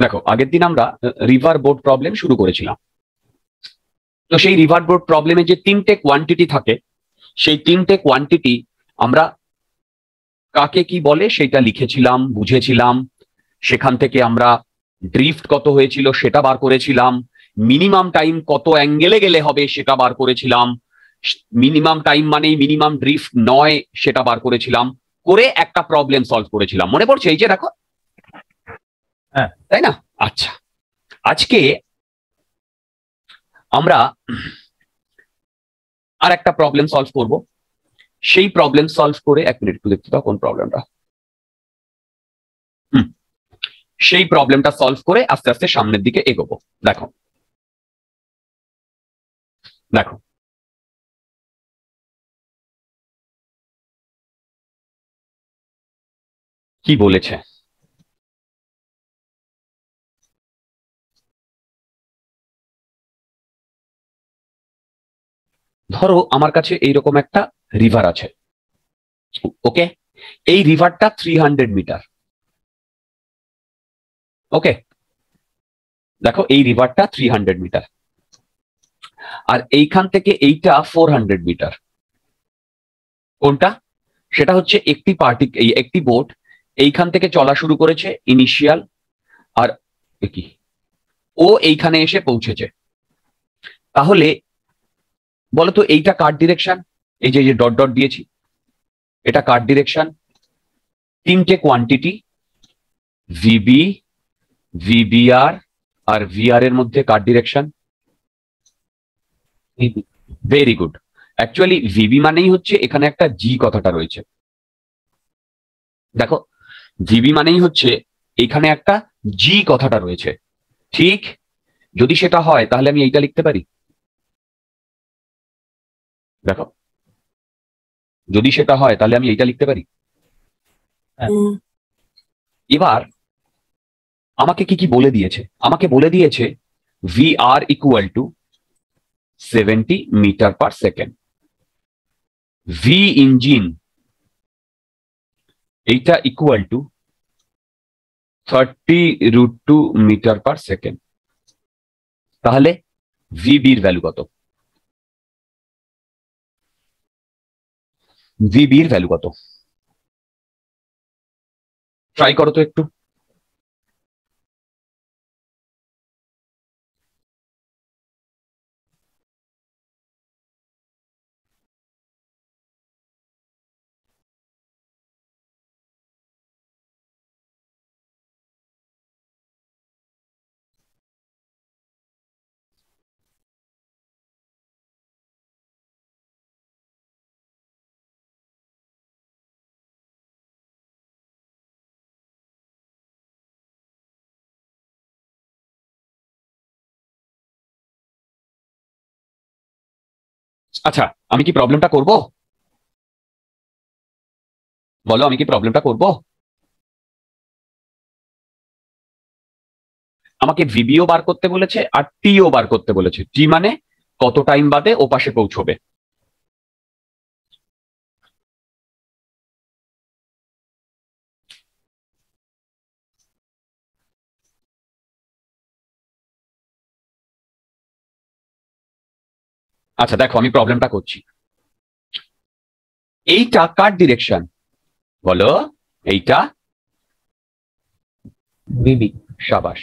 দেখো, আগের দিন আমরা রিভার বোর্ড প্রবলেম শুরু করেছিলাম। তো সেই রিভার বোর্ড প্রবলেমে যে তিনটে কোয়ান্টিটি থাকে, সেই তিনটে কোয়ান্টিটি আমরা কাকে কি বলে সেটা লিখেছিলাম, বুঝেছিলাম। সেখান থেকে আমরা ড্রিফট কত হয়েছিল সেটা বার করেছিলাম। মিনিমাম টাইম কত অ্যাঙ্গেলে গেলে হবে সেটা বার করেছিলাম। মিনিমাম টাইম মানেই মিনিমাম ড্রিফট নয় সেটা বার করেছিলাম। করে একটা প্রবলেম সলভ করেছিলাম। মনে পড়ছে? এই যে দেখো। তাই না? আচ্ছা। আজকে আমরা আর একটা প্রবলেম সলভ করব। সেই প্রবলেম সলভ করে এক মিনিট একটু দেখতে কোন প্রবলেমটা সেই প্রবলেমটা সলভ করে আস্তে আস্তে সামনের দিকে এগোবো। দেখো। দেখো। কি বলেছে? ধরো আমার কাছে এইরকম একটা রিভার আছে। ওকে এই রিভারটা থ্রি হান্ড্রেড মিটার ওকে দেখো, এই রিভারটা থ্রি হান্ড্রেড মিটার আর এইখান থেকে এইটা ফোর হান্ড্রেড মিটার কোনটা? সেটা হচ্ছে একটি পার্টি একটি বোট এইখান থেকে চলা শুরু করেছে ইনিশিয়াল আর কি? ও এইখানে এসে পৌঁছেছে। তাহলে বলতো এইটা কার ডিরেকশন এই যে ডট ডট দিয়েছি। এটা কার ডিরেকশন তিনটে কোয়ান্টিটি ভিবি ভিবিআর আর ভিআর এর মধ্যে কার direction very good actually VB মানেই হচ্ছে এখানে একটা জি কথাটা রয়েছে। দেখো ভিবি মানেই হচ্ছে এখানে একটা জি কথাটা রয়েছে। ঠিক? যদি সেটা হয়, তাহলে আমি এইটা লিখতে পারি? দেখো। যদি সেটা হয় তাহলে আমি এইটা লিখতে পারি? এবার আমাকে কি কি বলে দিয়েছে? আমাকে বলে দিয়েছে V R equal to seventy metre per second V engine এইটা equal to thirty root two metre per second তাহলে ভি বির ভ্যালু কত? ভিবির ভ্যালু কত? ট্রাই করো তো একটু। আচ্ছা আমি কি প্রবলেমটা করব? বলো, আমি কি প্রবলেমটা করব? আমাকে ভিবিও বার করতে বলেছে আর টিও বার করতে বলেছে। টি মানে কত টাইম বাদে ও পাশে পৌঁছবে। আচ্ছা দেখো আমি প্রবলেমটা করছি। এইটা কার ডিরেকশন বলো এইটা বিবি। সাবাস।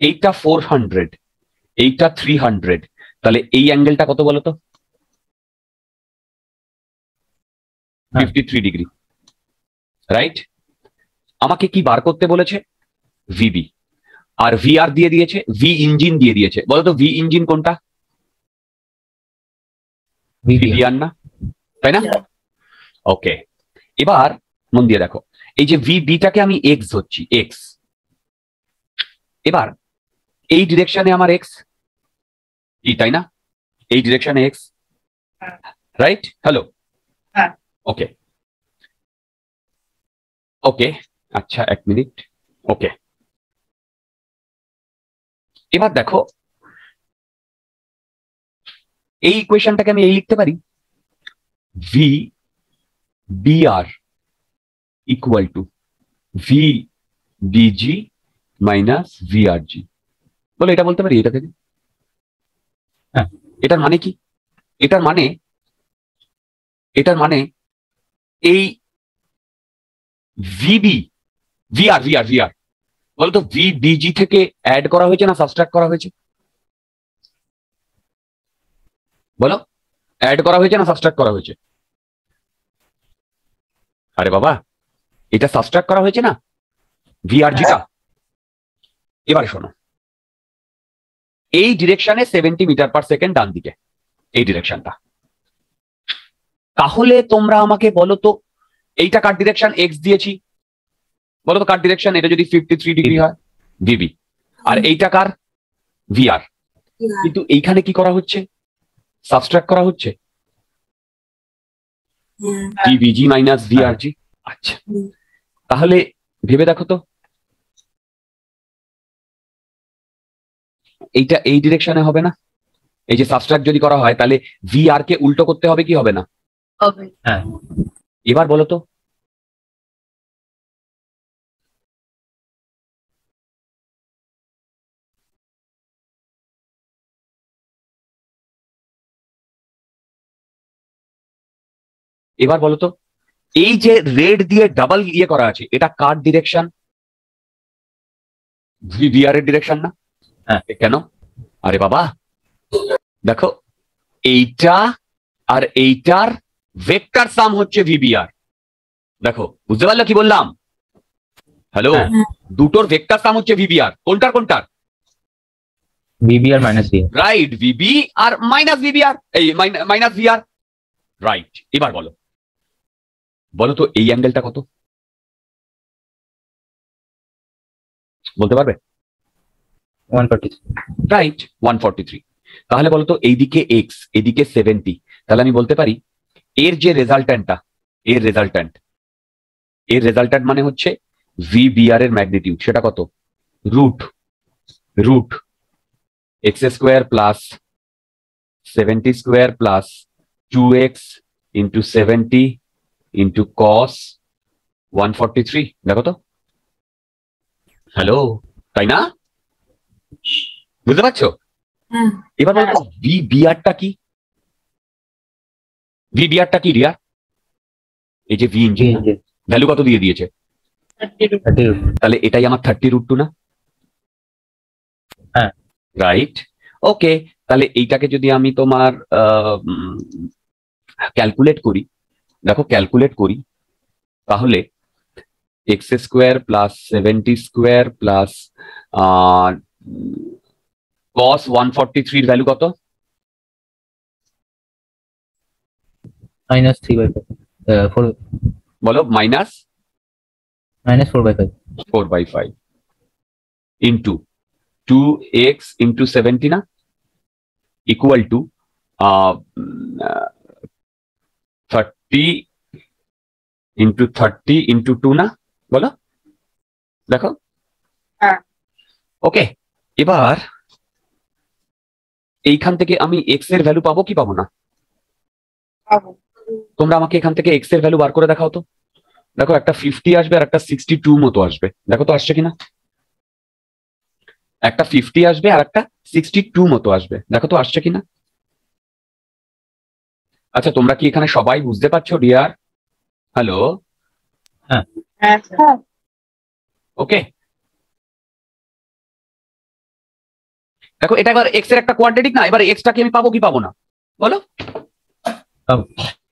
এইটা ফোর হান্ড্রেড এইটা থ্রি হান্ড্রেড তাহলে এই অ্যাঙ্গেলটা কত বলো তো। ফিফটি থ্রি ডিগ্রি রাইট আমাকে কি বার করতে বলেছে? ভিবি আর ভি আর দিয়ে দিয়েছে ভি ইঞ্জিন দিয়ে দিয়েছে। বলো তো ভি ইঞ্জিন কোনটা? ভিভিয়ান না? তাই না? ওকে এবার মন দিয়ে দেখো। এই যে ভি বিটাকে আমি এক্স ধরছি এক্স এবার এই ডিরেকশনে আমার এক্স ই তাই না? এই ডিরেকশনে এক্স। রাইট হ্যালো হ্যাঁ। ওকে ওকে আচ্ছা এক মিনিট ওকে এবার দেখো এই ইকুয়েশনটাকে আমি এই লিখতে পারি? V BR equal to V BG minus VRG বলো, এটা বলতে পারি এটা থেকে হ্যাঁ। এটার মানে কি? এটার মানে এটার মানে এই ভিবি ভিআর ভিআর ভিআর বলতো ভিবিজি থেকে অ্যাড করা হয়েছে না সাবস্ট্রাক্ট করা হয়েছে? বলো। অ্যাড করা হয়েছে না সাবস্ট্রাক্ট করা হয়েছে? আরে বাবা এটা সাবস্ট্রাক্ট করা হয়েছে না? ভিআরজিটা এবার শোনো। এই ডিরেকশনে সেভেন্টি মিটার পার সেকেন্ড ডান দিকে এই ডিরেকশনটা তাহলে তোমরা আমাকে বলো তো এইটা কার ডিরেকশন এক্স দিয়েছি। বলো তো কার ডিরেকশন এটা যদি ফিফটি থ্রি ডিগ্রি হয় ভিবি আর এইটা কার? ভিআর কিন্তু এইখানে কি করা হচ্ছে? সাবস্ট্রাক্ট করা হচ্ছে? ভিবিজি মাইনাস ভিআরজি আচ্ছা। তাহলে ভেবে দেখো তো। এইটা এই ডিরেকশনে হবে না? এই যে সাবস্ট্রাক্ট যদি করা হয় তাহলে ভিআর কে উল্টো করতে হবে কি হবে না? হবে। হ্যাঁ। এবার বলো তো। এবার বলতো এই যে রেড দিয়ে ডাবল ইয়ে করা আছে এটা কার ডিরেকশন ভিভিআর এর ডিরেকশন না? হ্যাঁ। কেন? আরে বাবা দেখো এইটা আর এইটার ভেক্টর সাম হচ্ছে ভিবিআর দেখো বুঝতে পারল কি বললাম? হ্যালো হ্যাঁ। দুটোর ভেক্টর সাম হচ্ছে ভিবিআর কোনটার কোনটার? BB R minus B right VB R minus VBR এই মাইনাস ভিআর রাইট এবার বলো। বলো তো এই অ্যাঙ্গেলটা কত? বলতে পারবে? রাইট ওয়ান তাহলে বলো তো এইদিকে এক্স এদিকে সেভেন্টি তাহলে আমি বলতে পারি এর যে রেজাল্ট্যান্টটা এর রেজাল্ট্যান্ট এর রেজাল্ট্যান্ট মানে হচ্ছে ভি বিআর এর ম্যাগনিটিউড সেটা কত? Root root X square plus seventy square plus two X into seventy into cos one forty three দেখো তো। হ্যালো তাই না? বুঝতে পারছ? হ্যাঁ এবার বলতো ভি বিআরটা কি? ভি বিআরটা কি রিয়া? এই যে ভি ইঞ্জিন ভ্যালু কত দিয়ে দিয়েছে? তাহলে এটাই আমার থার্টি রুট টু না? হ্যাঁ। রাইট ওকে তাহলে এইটাকে যদি আমি তোমার ক্যালকুলেট করি দেখো ক্যালকুলেট করি তাহলে X square plus seventy square plus cos one forty থ্রির ভ্যালু কত minus three by five four বলো minus minus four by five four by five into two X into seventy না equal to into thirty into two না? বলো। দেখো। হ্যাঁ। ওকে এবার এইখান থেকে আমি এক্সের ভ্যালু পাবো কি পাবো না? তোমরা আমাকে এখান থেকে এক্সের ভ্যালু বার করে দেখাও তো। দেখো একটা ফিফটি আসবে আর একটা সিক্সটি টু মতো আসবে। দেখো তো আসছে কিনা? একটা ফিফটি আসবে আর একটা সিক্সটি টু মতো আসবে। দেখো তো আসছে কিনা? আচ্ছা তোমরা কি এখানে সবাই বুঝতে পারছ ডিয়ার? হ্যালো? হ্যাঁ। ওকে। দেখো এটা এবার এক্সের একটা কোয়ান্টিটি না এবার এক্সটাকে আমি পাবো কি পাবো না? বলো?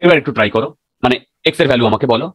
এবার একটু ট্রাই করো। মানে এক্সের ভ্যালু আমাকে বলো।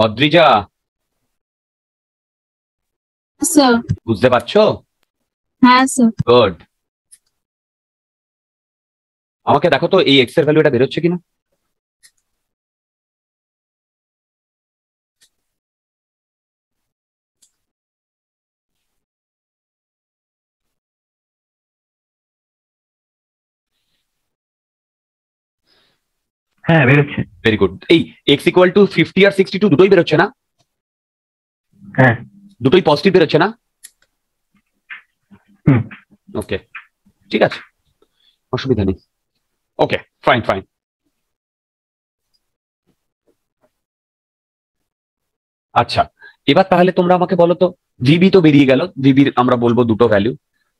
অদ্রিজা। হ্যাঁ, বুঝতে পারছ? হ্যাঁ গুড আমাকে দেখো তো এই এক্সের ভ্যালু এটা বেরোচ্ছে কিনা? হ্যাঁ বেরোচ্ছে। ভেরি গুড এই এক্স ইকুয়াল টু ফিফটি আর সিক্সটি টু দুটোই বেরোচ্ছে না? হ্যাঁ। দুটোই পজিটিভ বেরোচ্ছে না? ওকে ঠিক আছে। অসুবিধা নেই। ওকে ফাইন ফাইন আচ্ছা এবার তাহলে তোমরা আমাকে বলো তো ভিবি তো বেরিয়ে গেল ভিবির আমরা বলব দুটো ভ্যালু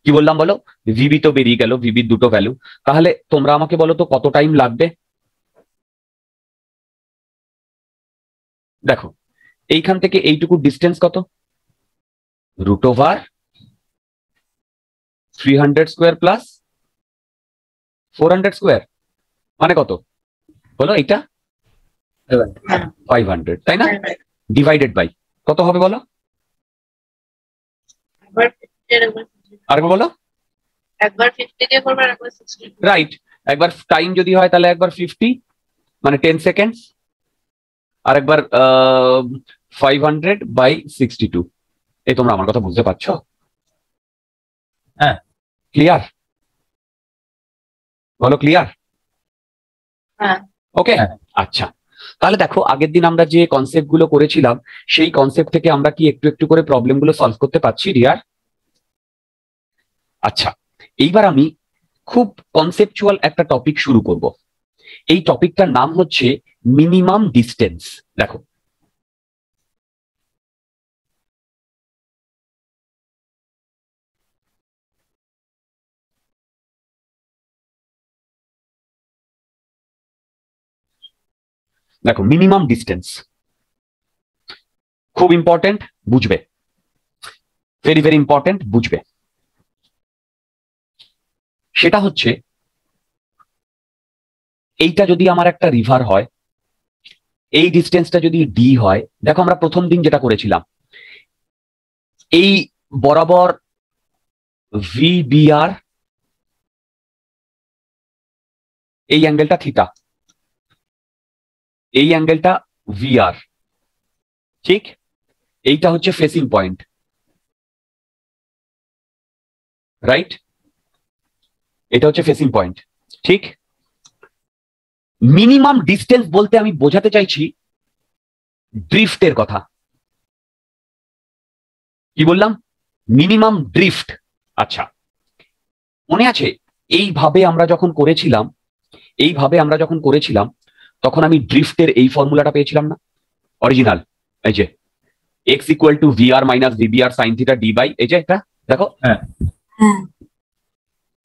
কি বললাম বলো? ভিবি তো বেরিয়ে গেল ভিবির দুটো ভ্যালু তাহলে তোমরা আমাকে বলো তো কত টাইম লাগবে? দেখো এইখান থেকে এইটুকু ডিস্টেন্স কত? Root over three hundred square plus four hundred square মানে কত? বলো এইটা? ফাইভ হান্ড্রেড তাই না? ডিভাইডেড বাই কত হবে বলো? আর একবার 60 আরেকবার বলো। একবার 50 দিয়ে করবে আর একবার 60 রাইট একবার টাইম যদি হয় তাহলে একবার ফিফটি মানে টেন সেকেন্ডস আর একবার five hundred by sixty two এই তোমরা আমার কথা বুঝতে পারছ? হ্যাঁ। ক্লিয়ার বলো ক্লিয়ার হ্যাঁ। ওকে হ্যাঁ। আচ্ছা। তাহলে দেখো আগের দিন আমরা যে কনসেপ্টগুলো করেছিলাম সেই কনসেপ্ট থেকে আমরা কি একটু একটু করে প্রবলেমগুলো সলভ করতে পারছি রিয়ার আচ্ছা এইবার আমি খুব কনসেপচুয়াল একটা টপিক শুরু করব। এই টপিকটার নাম হচ্ছে মিনিমাম ডিস্টেন্স, দেখো। দেখো, মিনিমাম ডিস্টেন্স। খুব ইম্পর্টেন্ট বুঝবে। ভেরি ভেরি ইম্পর্টেন্ট বুঝবে। সেটা হচ্ছে, এইটা যদি আমার একটা রিভার হয় এই ডিস্টেন্সটা যদি ডি হয়, দেখো আমরা প্রথম দিন যেটা করেছিলাম, এই বরাবর ভিবিআর এই অ্যাঙ্গেলটা থিটা এই অ্যাঙ্গেলটা ভিআর ঠিক? এইটা হচ্ছে ফেসিং পয়েন্ট রাইট এটা হচ্ছে ফেসিং পয়েন্ট ঠিক? মিনিমাম ডিস্টেন্স বলতে আমি বোঝাতে চাইছি ড্রিফটের কথা। কি বললাম? Minimum drift. আচ্ছা। মনে আছে? এইভাবে আমরা যখন করেছিলাম এইভাবে আমরা যখন করেছিলাম তখন আমি ড্রিফটের এই ফর্মুলাটা পেয়েছিলাম না। অরিজিনাল। এই যে X equal to VR minus VBR sine theta D by এই যে এটা দেখো। হ্যাঁ।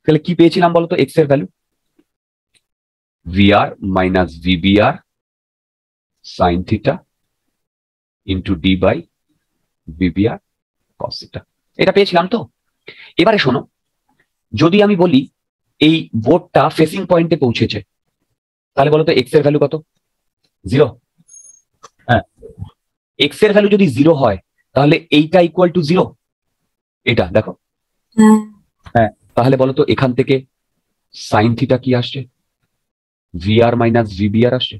তাহলে কি পেয়েছিলাম বলতো? এক্সের value VR minus VBR sine theta into D by VBR cos theta এটা পেয়েছিলাম তো? এবারে শোনো যদি আমি বলি এই বোর্ডটা ফেসিং পয়েন্টে পৌঁছেছে তাহলে বলো তো এক্সের ভ্যালু কত? জিরো হ্যাঁ। এক্সের ভ্যালু যদি জিরো হয় তাহলে এইটা ইকুয়াল টু জিরো এটা দেখো। হ্যাঁ। তাহলে বলো তো এখান থেকে সাইন থিটা কি আসছে? ভিআর মাইনাস ভিবিআর আসছে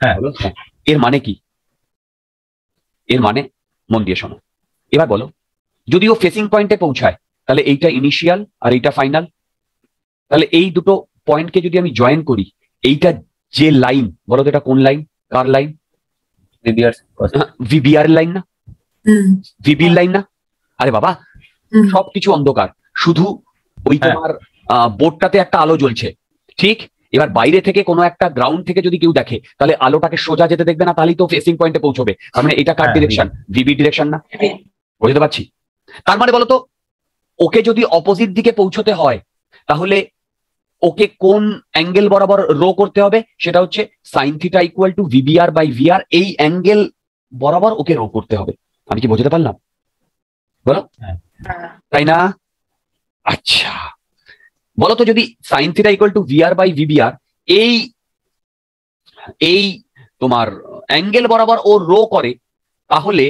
হ্যাঁ। এর মানে কি? এর মানে মন দিয়ে শোনো। এবার বলো যদি ও ফেসিং পয়েন্টে পৌঁছায় তাহলে এইটা ইনিশিয়াল আর এইটা ফাইনাল তাহলে এই দুটো পয়েন্টকে যদি আমি জয়েন করি এইটা যে লাইন বলো তো এটা কোন লাইন কার লাইন ভিবিআর লাইন না? ভিবির লাইন না? আরে বাবা সবকিছু অন্ধকার। শুধু ওই হ্যাঁ। তোমার বোর্ডটাতে একটা আলো জ্বলছে। ঠিক? এবার বাইরে থেকে কোনো একটা গ্রাউন্ড থেকে যদি কেউ দেখে তাহলে আলোটাকে সোজা যেতে দেখবে না তাহলেই তো ফেসিং পয়েন্টে পৌঁছবে। তার মানে এটা কার হ্যাঁ, ডিরেকশন ভিবি ডিরেকশন না? বুঝতে পারছি? তার মানে বলতো ওকে যদি অপোজিট দিকে পৌঁছতে হয় তাহলে ওকে কোন অ্যাঙ্গেল বরাবর রো করতে হবে? সেটা হচ্ছে sine theta equal to VBR by VR এই অ্যাঙ্গেল বরাবর ওকে রো করতে হবে। আমি কি বোঝাতে পারলাম? বলো? তাই না? আচ্ছা। বলতো যদি sine theta equal to VR by VBR এই এই তোমার অ্যাঙ্গেল বরাবর ও রো করে তাহলে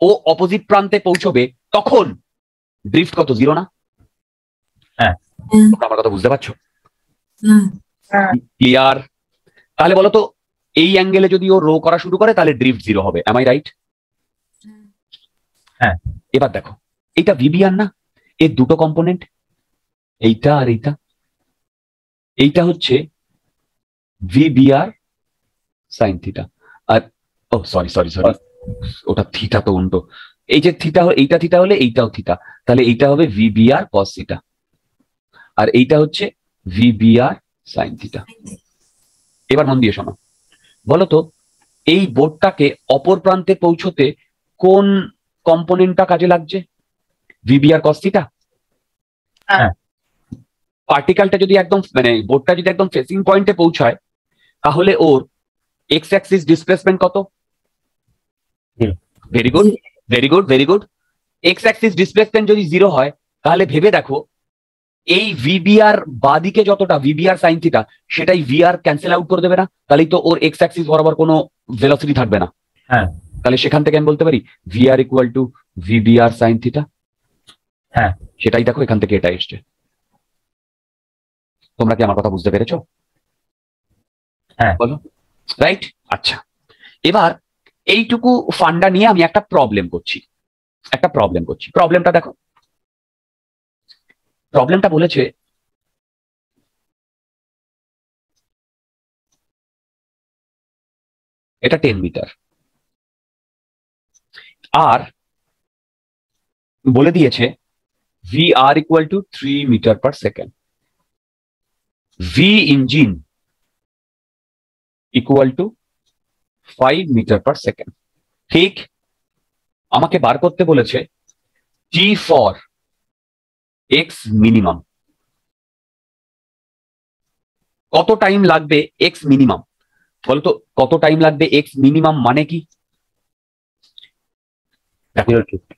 ও অপোজিট প্রান্তে পৌঁছবে তখন ড্রিফট কত? জিরো না? হ্যাঁ। আমার কথা বুঝতে পারছ? ক্লিয়ার তাহলে বলো তো এই অ্যাঙ্গেলে যদি ও রো করা শুরু করে তাহলে ড্রিফট জিরো হবে। এম আই রাইট হ্যাঁ। এবার দেখো এটা ভিবিআর না? এর দুটো কম্পোনেন্ট এইটা আর এইটা। এইটা হচ্ছে ভিবিআর সাইন থিটা আর, ও সরি সরি সরি ওটা থিটা তো উল্টো। এই যে থিটা এইটা থিটা হলে এইটাও থিটা তাহলে এইটা হবে ভিবিআর কস থিটা আর এইটা হচ্ছে ভিবিআর সাইন থিটা এবার মন দিয়ে শোনো। বলতো, এই বোর্ডটাকে অপর প্রান্তে পৌঁছতে কোন কম্পোনেন্টটা কাজে লাগছে? ভিবিআর কস্তিটা হ্যাঁ। পার্টিকেলটা যদি একদম মানে বোর্ডটা যদি একদম ফেসিং পয়েন্টে পৌঁছায় তাহলে ওর এক্স অ্যাক্সিস ডিসপ্লেসমেন্ট কত. Very good very good very good X axis displacement যদি জিরো হয় তাহলে ভেবে দেখো এই ভিবিআর বাদিকে যতটা ভিবিআর সাইন থিটা সেটাই ভিআর ক্যান্সেল আউট করে দেবে না তাহলেই তো ওর এক্স অ্যাক্সিস বরাবর কোনো ভেলোসিটি থাকবে না হ্যাঁ। তাহলে সেখান থেকে আমি বলতে পারি VR equal to VBR sine theta হ্যাঁ। সেটাই দেখো এখান থেকে এটা এসছে তোমরা কি আমার কথা বুঝতে পেরেছ? হ্যাঁ। বলো। রাইট আচ্ছা। এবার এইটুকু ফান্ডা নিয়ে আমি একটা প্রবলেম করছি। একটা প্রবলেম করছি। প্রবলেমটা দেখো। প্রবলেমটা বলেছে এটা টেন মিটার আর বলে দিয়েছে V R equal to three metre per second V engine equal to five metre per second ঠিক আমাকে বার করতে বলেছে টি ফর এক্স মিনিমাম কত টাইম লাগবে এক্স মিনিমাম বলতো কত টাইম লাগবে এক্স মিনিমাম মানে কি?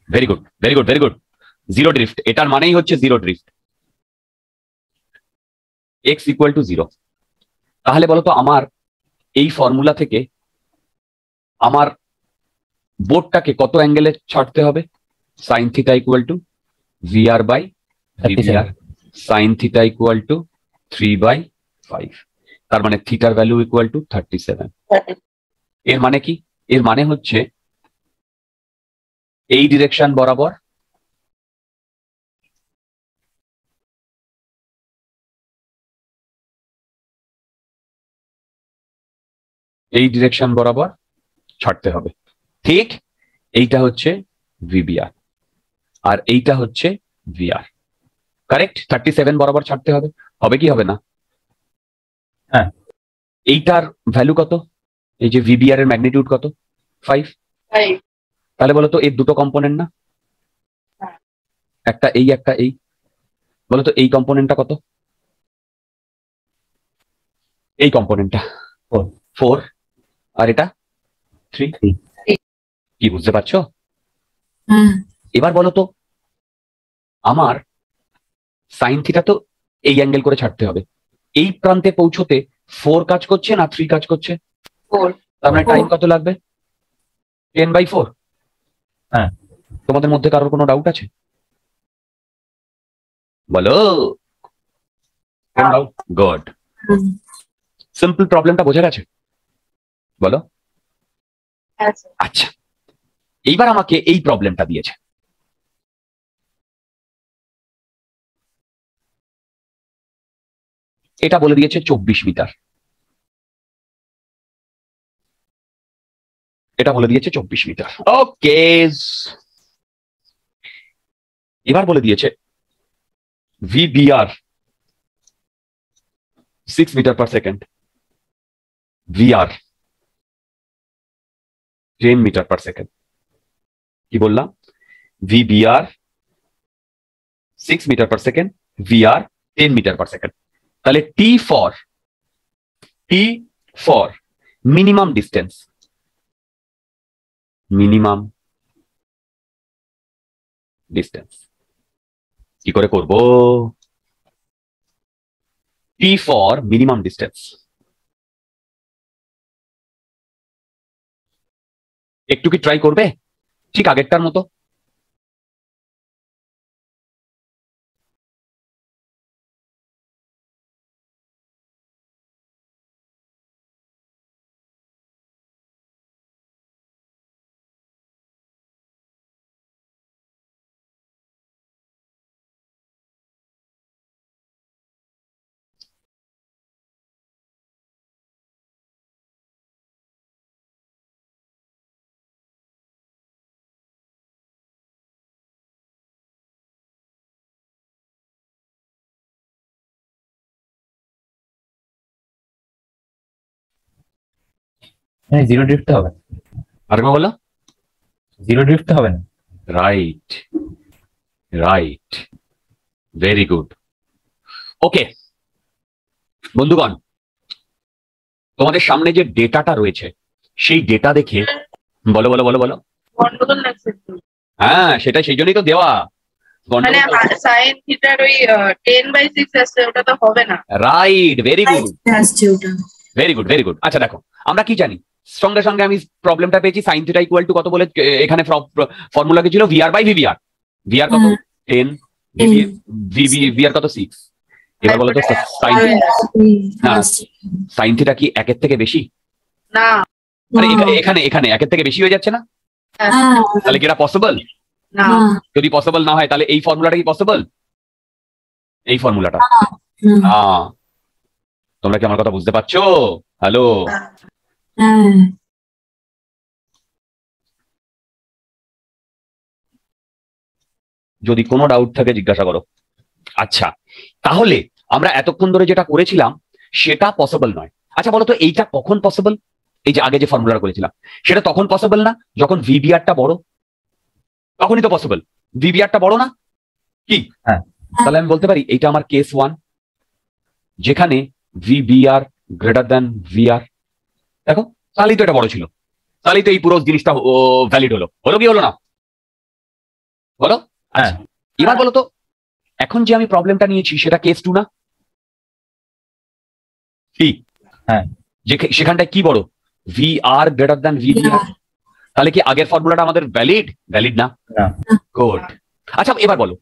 Very good very good very good zero drift এটার মানেই হচ্ছে zero drift X equal to zero তাহলে বলতো আমার এই ফর্মুলা থেকে আমার বোর্ডটাকে কত অ্যাঙ্গেলে ছাড়তে হবে? Sine theta equal to VR by sine theta equal to three by five তার মানে থিটার value equal to thirty seven এর মানে কি? এর মানে হচ্ছে এই ডিরেকশন বরাবর এই ডিরেকশন বরাবর ছাড়তে হবে। ঠিক এইটা হচ্ছে ভিবিআর আর এইটা হচ্ছে ভিআর কারেক্ট থার্টি সেভেন বরাবর ছাড়তে হবে। হবে কি হবে না? হ্যাঁ। এইটার ভ্যালু কত? এই যে ভিবিআর এর ম্যাগনিটিউড কত? ফাইভ তাহলে বলো তো এর দুটো কম্পোনেন্ট না? হ্যাঁ। একটা এই একটা এই। বলো তো এই কম্পোনেন্টটা কত? এই কম্পোনেন্টটা Four. ফোর আর এটা? থ্রি. কি বুঝতে পারছ? এবার বলো তো আমার সাইন থিটা তো এই অ্যাঙ্গেল করে ছাড়তে হবে। এই প্রান্তে পৌঁছতে ফোর কাজ করছে না থ্রি কাজ করছে? Four. তার মানে টাইম কত লাগবে? টেন বাই ফোর হ্যাঁ। তোমাদের মধ্যে কারোর কোনো ডাউট আছে? বলো। গুড সিম্পল প্রবলেমটা বোঝা গেছে? বলো। হ্যাঁ আচ্ছা। এইবার আমাকে এই প্রবলেমটা দিয়েছে। এটা বলে দিয়েছে চব্বিশ মিটার। এটা বলে দিয়েছে চব্বিশ মিটার। ওকে। এবার বলে দিয়েছে VBR six metre per second VR ten metre per second কি বললাম? VBR six metre per second VR ten metre per second তাহলে T for T for minimum distance minimum distance কি করে করব? টি ফর মিনিমাম ডিস্টেন্স একটু কি try করবে? ঠিক আগেরটার মতো। মানে জিরো ড্রিফট হবে না। আরেকবার বলো? জিরো ড্রিফট হবে না। Right right very good okay বন্ধুগণ তোমাদের সামনে যে ডেটাটা রয়েছে সেই ডেটা দেখে বলো বলো বলো বলো। হ্যাঁ সেটা সেই জন্যই তো দেওয়া। মানে সাইন থিটার ওই টেন বাই সিক্স আসছে ওটা তো হবে না। Right very good very good very good আচ্ছা দেখো আমরা কি জানি? সঙ্গে সঙ্গে আমি প্রবলেমটা পেয়েছি সাইন থিটা ইকুয়াল টু কত বলে এখানে ফর্মুলা কি ছিল? ভিআর বাই ভিভিআর ভিআর কত। টেন ভিভি ভিআর কত? সিক্স এবার বলো তো সাইন না। সাইন থিটা কি একের থেকে বেশি? না। আরে এখানে এখানে একের থেকে বেশি হয়ে যাচ্ছে না? হ্যাঁ। তাহলে কি এটা পসিবল না। যদি পসিবল না হয় তাহলে এই ফর্মুলাটা কি পসিবল এই ফর্মুলাটা তোমরা কি আমার কথা বুঝতে পারছ? হ্যালো হ্যাঁ। যদি কোনো ডাউট থাকে জিজ্ঞাসা করো। আচ্ছা তাহলে আমরা এতক্ষণ ধরে যেটা করেছিলাম সেটা পসিবল নয়। আচ্ছা বলো তো এইটা কখন পসিবল এই যে আগে যে ফর্মুলাটা করেছিলাম সেটা তখন পসিবল না? যখন ভিবিআরটা বড়? তখনই তো পসিবল ভিবিআরটা বড় না? কি? হ্যাঁ। তাহলে আমি বলতে পারি এইটা আমার কেস ওয়ান যেখানে ভিবিআর গ্রেটার দ্যান ভিআর দেখো তাহলেই তো এটা বড় ছিল। তাহলেই তো এই পুরো জিনিসটা ভ্যালিড হলো। হলো কি হলো না? বলো? হ্যাঁ। এবার বলো তো এখন যে আমি প্রবলেমটা নিয়েছি সেটা কেস টু না? কি? হ্যাঁ। সেখানটায় কি বড়? V R greater than V তাহলে কি আগের ফর্মুলাটা আমাদের ভ্যালিড ভ্যালিড না? না। গুড আচ্ছা এবার বলো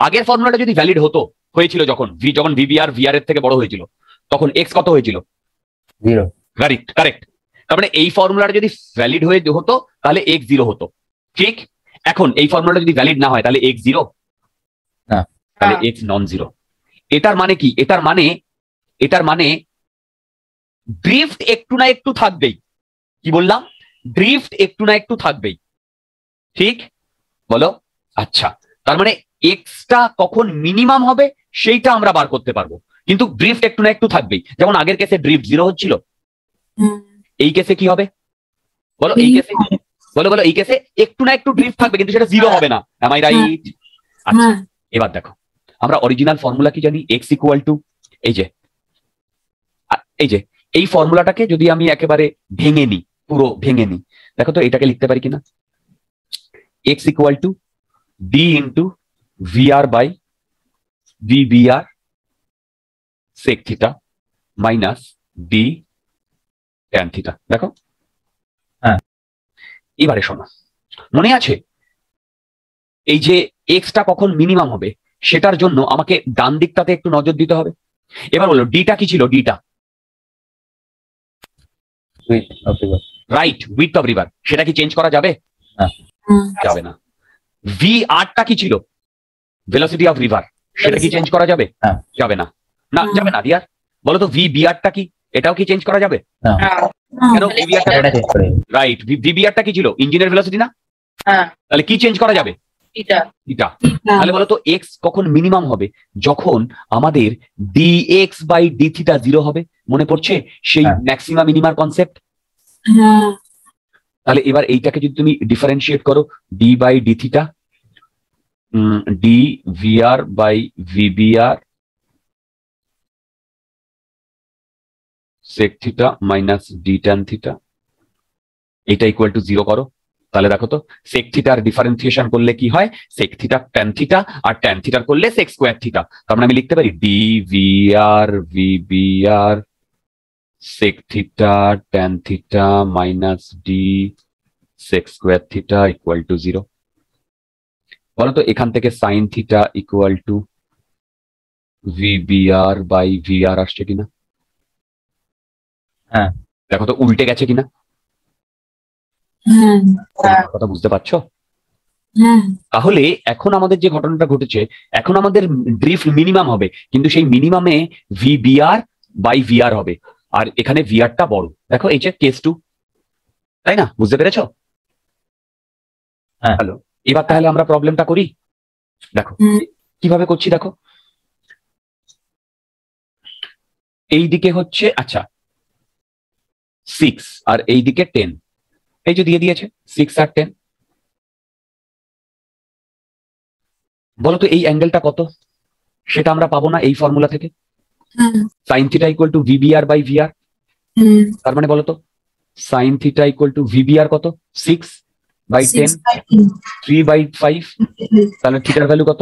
আগের ফর্মুলাটা যদি ভ্যালিড হতো হয়েছিল যখন ভি যখন ভিবিআর ভিআর এর থেকে বড় হয়েছিল তখন এক্স কত হয়েছিল? জিরো কারেক্ট কারেক্ট তার মানে এই ফর্মুলাটা যদি ভ্যালিড হয়ে হতো তাহলে এক্স জিরো হতো। ঠিক? এখন এই ফর্মুলাটা যদি ভ্যালিড না হয় তাহলে এক্স জিরো তাহলে এক্স নন জিরো এটার মানে কি? এটার মানে এটার মানে ড্রিফট একটু না একটু থাকবেই। কি বললাম? ড্রিফট একটু না একটু থাকবেই। ঠিক? বলো? আচ্ছা। তার মানে এক্সটা কখন মিনিমাম হবে সেইটা আমরা বার করতে পারব। কিন্তু ড্রিফট একটু না একটু থাকবেই। যেমন আগের কেসে ড্রিফট জিরো হচ্ছিল এই কেসে কি হবে? বলো এই কেসে বলো বলো এই কেসে একটু না একটু ড্রিফট থাকবে কিন্তু সেটা জিরো হবে না। এম আই রাইট আচ্ছা হ্যাঁ। এবার দেখো। আমরা অরিজিনাল ফর্মুলা কি জানি? এক্স ইকুয়াল টু এই যে এই যে এই ফর্মুলাটাকে যদি আমি একেবারে ভেঙে নিই পুরো ভেঙে নিই দেখো তো এটাকে লিখতে পারি কিনা? X equal to D into VR by V BR sec theta minus D tan theta দেখো? হ্যাঁ। এবারে শোনো মনে আছে? এই যে এক্সটা কখন মিনিমাম হবে সেটার জন্য আমাকে ডান দিকটাতে একটু নজর দিতে হবে। এবার বলো ডিটা কি ছিল ডিটা width of river right width of river সেটা কি চেঞ্জ করা যাবে? হ্যাঁ। যাবে না। ভি আরটা কি ছিল? ভেলোসিটি অফ রিভার সেটা কি চেঞ্জ করা যাবে? হ্যাঁ। যাবে না। না যাবে না ডিয়ার বলো তো ভি বিআরটা কি? এটাও কি চেঞ্জ করা যাবে? হ্যাঁ। কেন তাহলে ভিবিআরটা। রাইট ভিবিআরটা কি ছিল? ইঞ্জিনের ভেলোসিটি না? হ্যাঁ। তাহলে কি চেঞ্জ করা যাবে? এটা। তাহলে বলতো এক্স কখন মিনিমাম হবে? যখন আমাদের D X by D theta zero হবে। মনে পড়ছে? সেই হ্যাঁ। ম্যাক্সিমাম মিনিমার কনসেপ্ট হ্যাঁ। তাহলে এবার এইটাকে যদি তুমি ডিফারেন্সিয়েট করো D by D theta D VR by VBR sec theta minus D tan theta এটা ইকুয়াল টু জিরো করো। তাহলে দেখো তো সেক থিটার ডিফারেন্সিয়েশন করলে কি হয়? সেক থিটা ট্যান থিটা আর ট্যান থিটার করলে সেক স্কোয়ার থিটা তার মানে আমি লিখতে পারি D VR VBR sec theta tan theta minus d, sec square theta equal to zero বলতো এখান থেকে sin theta equal to vbr by vr আসছে কিনা? হ্যাঁ। দেখো তো উল্টে গেছে কিনা? হ্যাঁ। হ্যাঁ আমার কথা বুঝতে পারছ? হ্যাঁ। তাহলে এখন আমাদের যে ঘটনাটা ঘটেছে এখন আমাদের ড্রিফট মিনিমাম হবে কিন্তু সেই মিনিমামে ভি ভিবিআর বাই ভিআর হবে। আর এখানে ভিআরটা বড়। দেখো এই যে কেস টু তাই না? বুঝতে পেরেছ? হ্যাঁ। হ্যালো এবার তাহলে আমরা প্রবলেমটা করি। দেখো কীভাবে করছি দেখো? এই দিকে হচ্ছে আচ্ছা সিক্স আর এইদিকে টেন এই যে দিয়ে দিয়েছে সিক্স আর টেন বলো তো এই অ্যাঙ্গেলটা কত? সেটা আমরা পাবো না এই ফর্মুলা থেকে। Sine theta equal to VBR by VR তার মানে বলো তো sine theta equal to VBR কত? Six by ten three by five তাহলে থিটার ভ্যালু কত?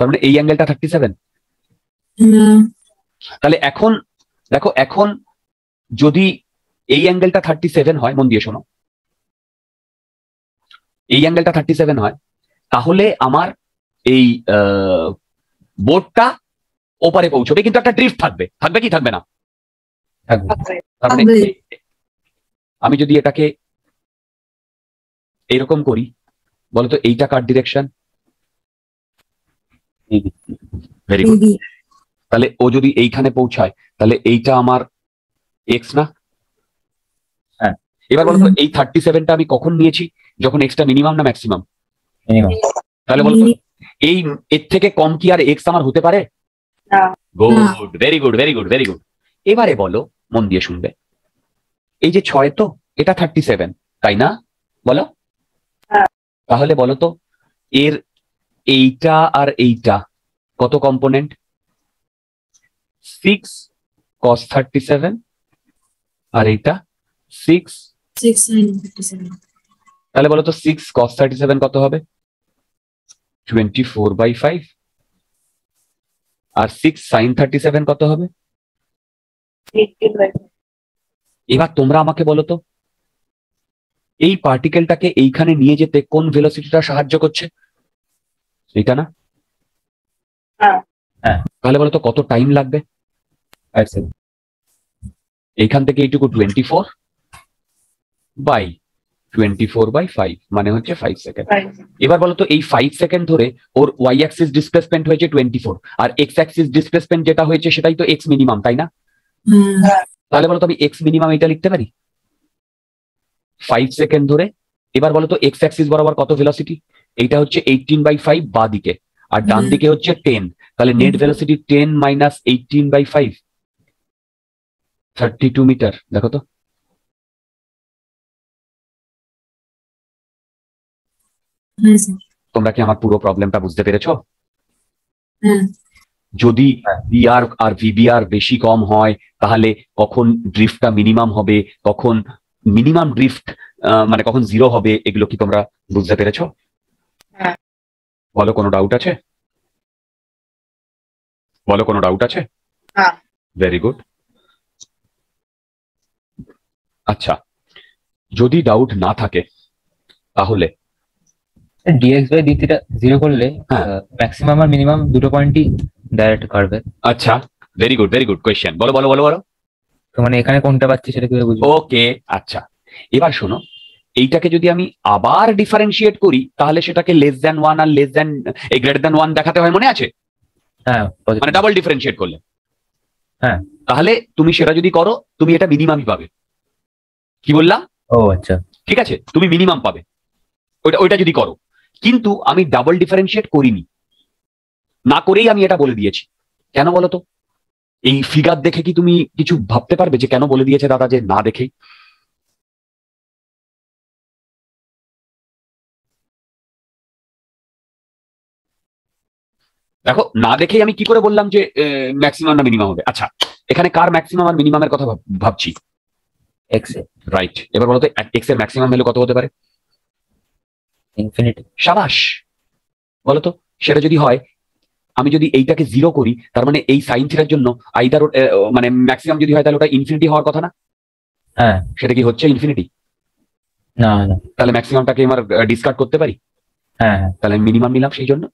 তার মানে এই অ্যাঙ্গেলটা থার্টি সেভেন তাহলে এখন দেখো এখন যদি এই অ্যাঙ্গেলটা থার্টি সেভেন হয় মন দিয়ে শোনো। এই অ্যাঙ্গেলটা থার্টি সেভেন হয় তাহলে আমার এই বোর্ডটা ওপারে পৌঁছবে কিন্তু একটা ড্রিফট থাকবে। থাকবে কি? থাকবে না। আমি যদি এটাকে এরকম করি বলতো এইটা কার ডিরেকশন ভেরি গুড তাহলে ও যদি এইখানে পৌঁছায় তাহলে এইটা আমার এক্স না? হ্যাঁ। এবার বলতো এই থার্টি সেভেনটা আমি কখন নিয়েছি? যখন এক্সটা মিনিমাম না ম্যাক্সিমাম মিনিমাম তাহলে বলতো এই এর থেকে কম কি আর এক্স আমার হতে পারে? না। Good very good very good very good এবারে বলো মন দিয়ে শুনবে। এই যে ছয় তো এটা থার্টি সেভেন তাই না? বলো। হ্যাঁ। তাহলে বলো তো এর এইটা আর এইটা কত component six cos thirty seven আর এইটা সিক্স তাহলে বলো তো সিক্স কস থার্টি সেভেন কত হবে? টোয়েন্টি ফোর বাই ফাইভ আর সিক্স সাইন থার্টি সেভেন কত হবে? এবার তোমরা আমাকে বলো তো এই পার্টিকেলটাকে এইখানে নিয়ে যেতে কোন ভেলোসিটিটা সাহায্য করছে? এইটা না? হ্যাঁ। হ্যাঁ। তাহলে বলো তো কত টাইম লাগবে? এইখান থেকে এইটুকু twenty four by twenty four by five মানে হচ্ছে ফাইভ সেকেন্ড এবার বলতো এই ফাইভ সেকেন্ড ধরে ওর ওয়াই অ্যাক্সিস ডিসপ্লেসমেন্ট হয়েছে টোয়েন্টি ফোর আর এক্স অ্যাক্সিস ডিসপ্লেসমেন্ট যেটা হয়েছে সেটাই তো এক্স মিনিমাম তাই না? হ্যাঁ। তাহলে বলতো আমি এক্স মিনিমাম এটা লিখতে পারি? ফাইভ সেকেন্ড ধরে এবার বলতো এক্স অ্যাক্সিস বরাবর কত ভেলোসিটি এইটা হচ্ছে এইটিন বাই ফাইভ বা দিকে আর ডান দিকে হচ্ছে টেন তাহলে net velocity ten minus eighteen by five thirty two metre দেখো তো। হ্যাঁ তোমরা কি আমার পুরো প্রবলেমটা বুঝতে পেরেছ? হ্যাঁ। যদি। বিআর আর ভিবিআর বেশি কম হয় তাহলে কখন ড্রিফটটা মিনিমাম হবে কখন মিনিমাম ড্রিফট মানে কখন জিরো হবে এগুলো কি তোমরা বুঝতে পেরেছ? হ্যাঁ। বলো কোনো ডাউট আছে? বলো কোনো ডাউট আছে? হ্যাঁ। ভেরি গুড আচ্ছা যদি ডাউট না থাকে তাহলে? D X by D theta zero করলে। ম্যাক্সিমাম আর মিনিমাম দুটো পয়েন্টই ডাইরেক্ট কাটবে আচ্ছা very good very good question বলো বলো বলো বলো। তো মানে এখানে কোনটা পাচ্ছি সেটা কীভাবে বুঝব? ওকে আচ্ছা। এবার শোনো এইটাকে যদি আমি আবার ডিফারেন্সিয়েট করি তাহলে সেটাকে লেস দ্যান ওয়ান আর less than greater than one দেখাতে হয় মনে আছে? হ্যাঁ মানে ডাবল ডিফারেন্সিয়েট করলে। হ্যাঁ। তাহলে তুমি সেটা যদি করো তুমি এটা মিনিমামই পাবে। কি বললাম? ও আচ্ছা। ঠিক আছে তুমি মিনিমাম পাবে। ওইটা ওইটা যদি করো। কিন্তু আমি ডাবল ডিফারেন্সিয়েট করিনি। না করেই আমি এটা বলে দিয়েছি। কেন বলো তো এই ফিগার দেখে কি তুমি কিছু ভাবতে পারবে যে কেন বলে দিয়েছে দাদা যে না দেখেই? দেখো না দেখেই আমি কি করে বললাম যে ম্যাক্সিমাম না মিনিমাম হবে? আচ্ছা এখানে কার ম্যাক্সিমাম আর মিনিমামের কথা ভাব- ভাবছি? এক্স রাইট এবার বলতো এক্সের ম্যাক্সিমাম ভ্যালু কত হতে পারে? ইনফিনিটি সাবাস! বলতো সেটা যদি হয় আমি যদি এইটাকে জিরো করি তার মানে এই সাইন থিটার জন্য আইদার মানে ম্যাক্সিমাম যদি হয় তাহলে ওটা ইনফিনিটি হওয়ার কথা না? হ্যাঁ। সেটা কি হচ্ছে ইনফিনিটি না না। তাহলে ম্যাক্সিমামটাকে আমার ডিসকার্ড করতে পারি? হ্যাঁ হ্যাঁ। তাহলে মিনিমাম নিলাম সেই জন্য?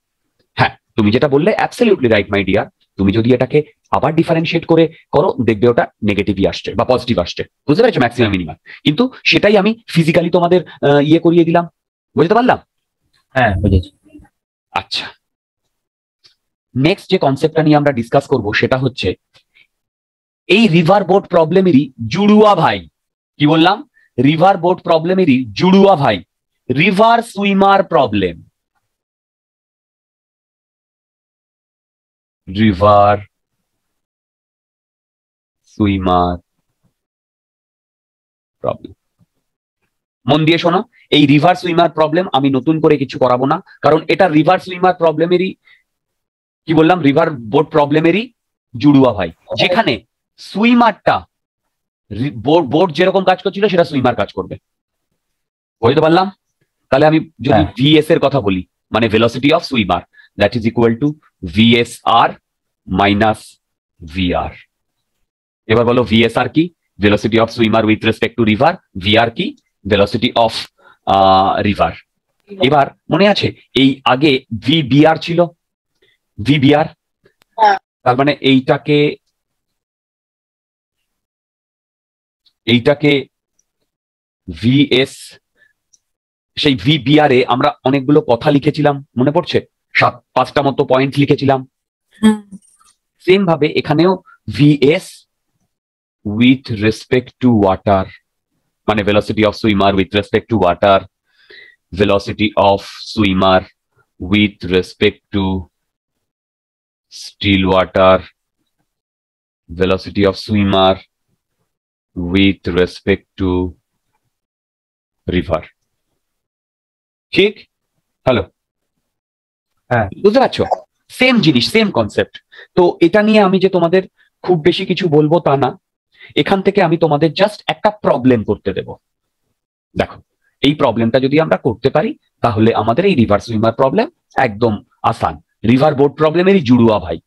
হ্যাঁ তুমি যেটা বললে অ্যাবসলিউটলি রাইট মাই ডিয়ার তুমি যদি এটাকে আবার ডিফারেন্সিয়েট করে করো দেখবে ওটা নেগেটিভই আসছে বা পজিটিভ আসছে। বুঝতে পেরেছ? ম্যাক্সিমাম মিনিমাম কিন্তু সেটাই আমি ফিজিক্যালি তোমাদের ইয়ে করিয়ে দিলাম। বুঝতে পারলাম? হ্যাঁ বুঝেছি। আচ্ছা। নেক্সট যে কনসেপ্টটা নিয়ে আমরা ডিসকাস করব সেটা হচ্ছে এই রিভার বোট প্রবলেমেরই জুড়ুয়া ভাই। কি বললাম? রিভার বোট প্রবলেমেরই জুড়ুয়া ভাই। River swimmer problem river swimmer problem মন দিয়ে শোনো এই রিভার সুইমার প্রবলেম আমি নতুন করে কিছু করাবো না কারণ এটা রিভার সুইমার প্রবলেমেরই কি বললাম রিভার বোর্ড প্রবলেমেরই জুড়ুয়া ভাই। যেখানে সুইমারটা বোর্ড যেরকম কাজ করছিল সেটা সুইমার কাজ করবে। বুঝতে পারলাম? তাহলে আমি যদি হ্যাঁ। ভিএস এর কথা বলি মানে velocity of swimmer that is equal to VSR minus VR এবার বলো ভিএসআর কি? Velocity of swimmer with respect to river VR কি? ভেলোসিটি অফ রিভার এবার মনে আছে? এই আগে ভিবিআর ছিল? ভিবিআর। তার মানে এইটাকে এইটাকে ভিএস সেই ভিবিআর এ আমরা অনেকগুলো কথা লিখেছিলাম। মনে পড়ছে? সাত পাঁচটা মতো পয়েন্ট লিখেছিলাম। সেম ভাবে এখানেও VS with respect to water মানে velocity of swimmer with respect to water velocity of swimmer with respect to still water velocity of swimmer with respect to river ঠিক? হ্যালো হ্যাঁ। বুঝতে পারছ? সেম জিনিস same concept তো এটা নিয়ে আমি যে তোমাদের খুব বেশি কিছু বলব তা না, এখান থেকে আমি তোমাদের জাস্ট একটা প্রবলেম করতে দেব। দেখো, এই প্রবলেমটা যদি আমরা করতে পারি, তাহলে আমাদের এই রিভার সুইমার প্রবলেম একদম আসান। রিভার বোর্ড প্রবলেমেরই জুড়ুয়া ভাই।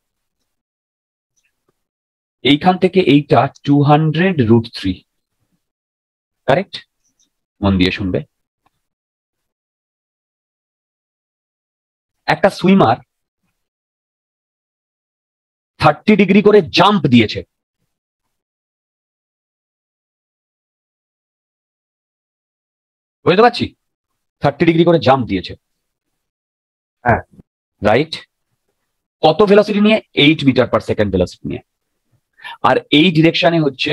এইখান থেকে এইটা two hundred root three correct মন দিয়ে শুনবে? একটা সুইমার থার্টি ডিগ্রি করে জাম্প দিয়েছে। বুঝতে পারছি? থার্টি ডিগ্রি করে জাম্প দিয়েছে। হ্যাঁ। রাইট? কত ভেলোসিটি নিয়ে? Eight metre per second velocity নিয়ে। আর এই ডিরেকশনে হচ্ছে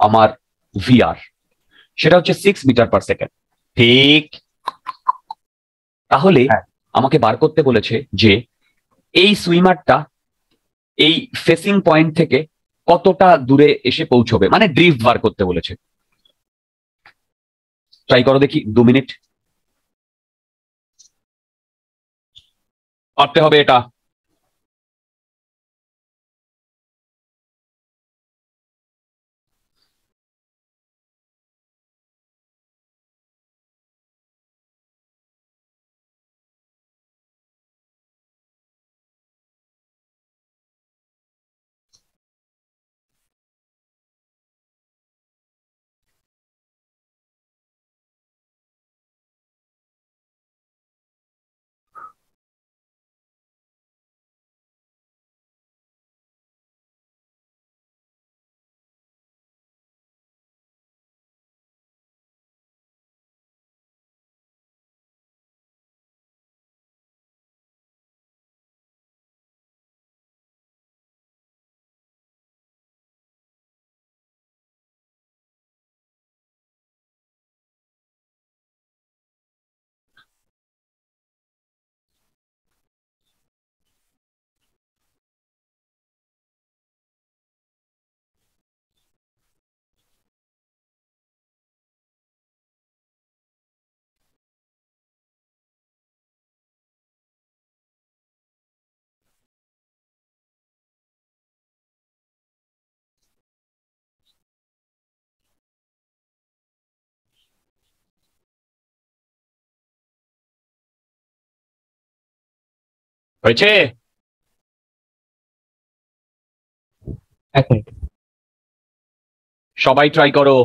আমার ভিআর সেটা হচ্ছে সিক্স মিটার পার সেকেন্ড ঠিক। তাহলে হ্যাঁ। আমাকে বার করতে বলেছে যে, এই সুইমারটা এই ফেসিং পয়েন্ট থেকে কতটা দূরে এসে পৌঁছবে? মানে ড্রিফট বার করতে বলেছে। ট্রাই করো দেখি, দু মিনিট। করতে হবে এটা। হয়েছে? এক মিনিট। সবাই ট্রাই করো।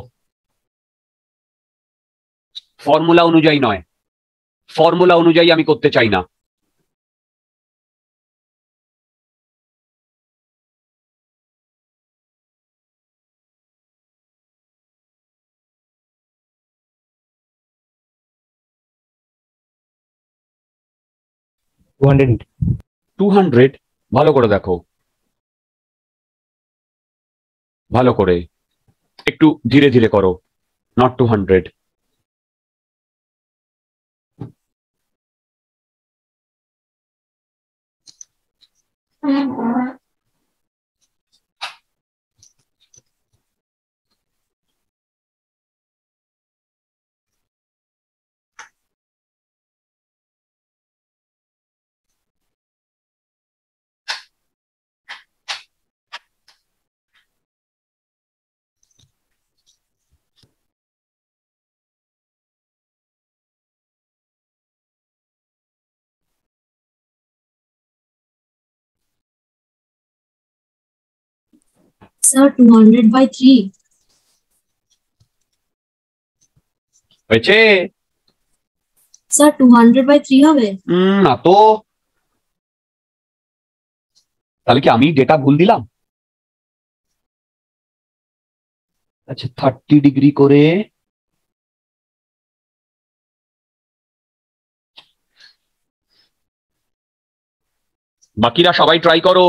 ফর্মুলা অনুযায়ী নয়। ফর্মুলা অনুযায়ী আমি করতে চাই না। টু হান্ড্রেড টু হান্ড্রেড ভালো করে দেখো। ভালো করে। একটু ধীরে ধীরে করো। Not two hundred Sir, two hundred by three. হয়েছে Sir, two hundred by three হবে? উম, না তো তাহলে কি আমি ডেটা ভুল দিলাম আচ্ছা থার্টি ডিগ্রি করে বাকিরা সবাই ট্রাই করো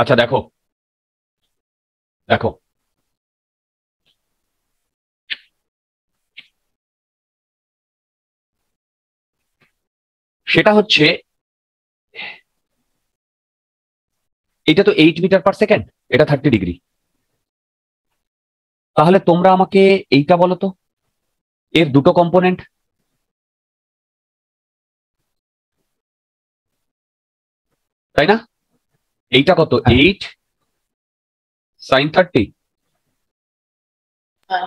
আচ্ছা দেখো। দেখো। সেটা হচ্ছে, এটা তো এইট মিটার পার সেকেন্ড এটা থার্টি ডিগ্রি তাহলে তোমরা আমাকে এইটা বলো তো, এর দুটো কম্পোনেন্ট তাই না? এইটা কত। Eight sine thirty.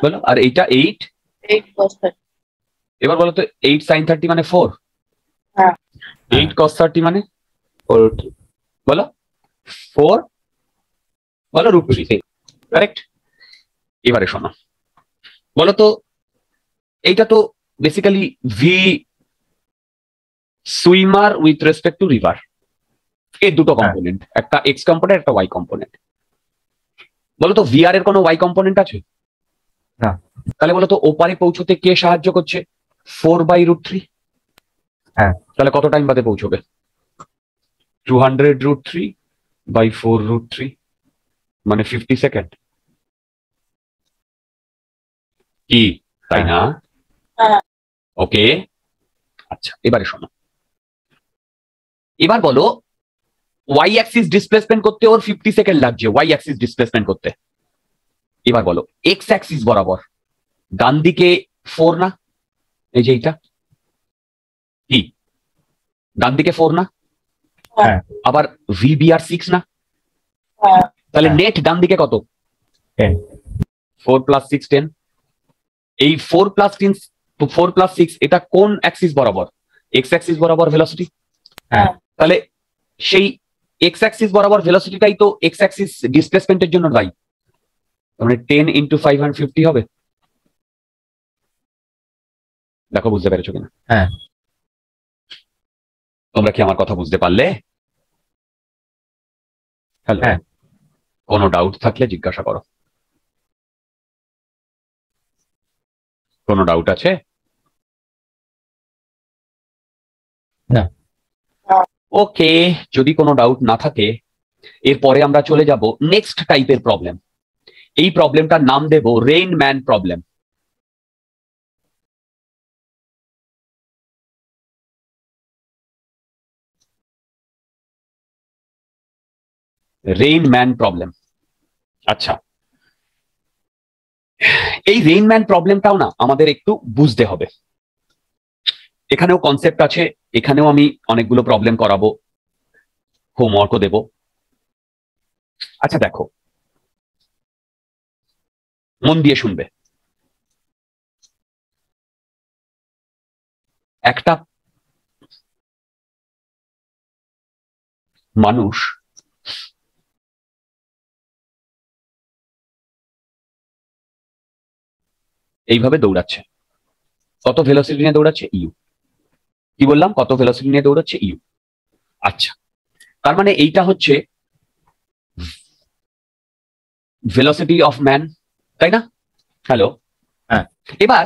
বলো আর এইটা এইট এবার বলো তো এইট সাইন থার্টি মানে ফোর হ্যাঁ। এইট কস থার্টি মানে? বলো। ফোর বলো রুট থ্রি কারেক্ট এবারে শোনো। বলো তো এইটা তো basically V swimmer with respect to river এর দুটো হ্যাঁ। কম্পোনেন্ট একটা এক্স কম্পোনেন্ট একটা ওয়াই কম্পোনেন্ট বলো তো ভিআর এর কোনো ওয়াই কম্পোনেন্ট আছে? না। তাহলে বলো তো ওপারে পৌঁছতে কে সাহায্য করছে? ফোর বাই রুট থ্রি হ্যাঁ। তাহলে কত টাইম বাদে পৌঁছবে? Two hundred root three by four root three মানে ফিফটি সেকেন্ড কি? তাই না? হ্যাঁ। ওকে আচ্ছা এবারে শোনো। এবার বলো ওয়াই অ্যাক্সিস ডিসপ্লেসমেন্ট করতে ওর ফিফটি সেকেন্ড লাগছে ওয়াই অ্যাক্সিস ডিসপ্লেসমেন্ট করতে। এবার বলো এক্স অ্যাক্সিস বরাবর ডান দিকে ফোর না? এই যে এইটা? কি ডান দিকে ফোর না? হ্যাঁ। আবার ভিবিআর সিক্স না? হ্যাঁ। তাহলে। নেট ডান দিকে কত? ফোর প্লাস সিক্স টেন এই four plus ten four plus six এটা কোন অ্যাক্সিস বরাবর? এক্স অ্যাক্সিস বরাবর ভেলোসিটি হ্যাঁ। তাহলে সেই এক্স অ্যাক্সিস বরাবর ভেলোসিটিটাই তো এক্স অ্যাক্সিস ডিসপ্লেসমেন্টের জন্য দায়ী। মানে ten into five hundred fifty হবে। দেখো বুঝতে পেরেছ কিনা? হ্যাঁ। তোমরা কি আমার কথা বুঝতে পারলে? হ্যালো হ্যাঁ। কোনো ডাউট থাকলে জিজ্ঞাসা করো। কোনো ডাউট আছে? ওকে, যদি কোনো ডাউট না থাকে, এরপরে আমরা চলে যাব নেক্সট টাইপের প্রবলেম এই প্রবলেমটার নাম দেব rain man problem rain man problem আচ্ছা। এই রেইন ম্যান প্রবলেমটাও না আমাদের একটু বুঝতে হবে। এখানেও কনসেপ্ট আছে, এখানেও আমি অনেকগুলো প্রবলেম করাবো হোমওয়ার্কও দেব। আচ্ছা দেখো, মন দিয়ে শুনবে। একটা মানুষ এইভাবে দৌড়াচ্ছে। কত ভেলোসিটি নিয়ে দৌড়াচ্ছে? ইউ। কি বললাম? কত ভেলোসিটি নিয়ে দৌড়াচ্ছে? ইউ আচ্ছা। তার মানে এইটা হচ্ছে ভেলোসিটি অফ ম্যান তাই না? হ্যালো হ্যাঁ। এবার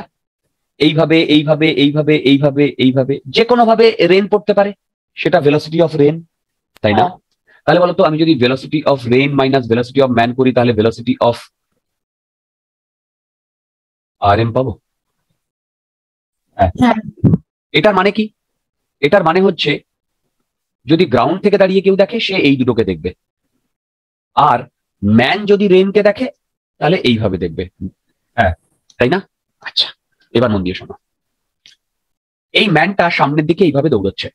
এইভাবে এইভাবে এইভাবে এইভাবে এইভাবে যে কোনো ভাবে রেন পড়তে পারে। সেটা ভেলোসিটি অফ রেন তাই না? হ্যাঁ। তাহলে বলতো আমি যদি velocity of rain minus velocity of man করি তাহলে ভেলোসিটি অফ আর এম পাবো? হ্যাঁ। হ্যাঁ। এটার মানে কি? এটার মানে হচ্ছে যদি গ্রাউন্ড থেকে দাঁড়িয়ে কেউ দেখে সে এই দুটোকে দেখবে। আর ম্যান যদি রেনকে দেখে তাহলে এইভাবে দেখবে। হ্যাঁ। তাই না? আচ্ছা এবার মন দিয়ে শোনো। এই ম্যানটা সামনের দিকে এইভাবে দৌড়চ্ছে।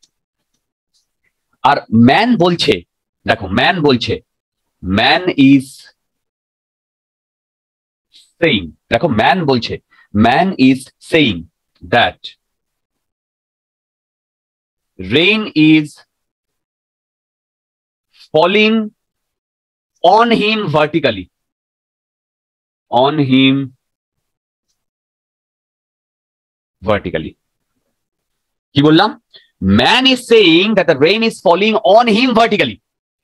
আর ম্যান বলছে দেখো ম্যান বলছে ম্যান ইজ সেইং দেখো ম্যান বলছে man is saying that rain is falling on him vertically on him vertically কি বললাম? Man is saying that the rain is falling on him vertically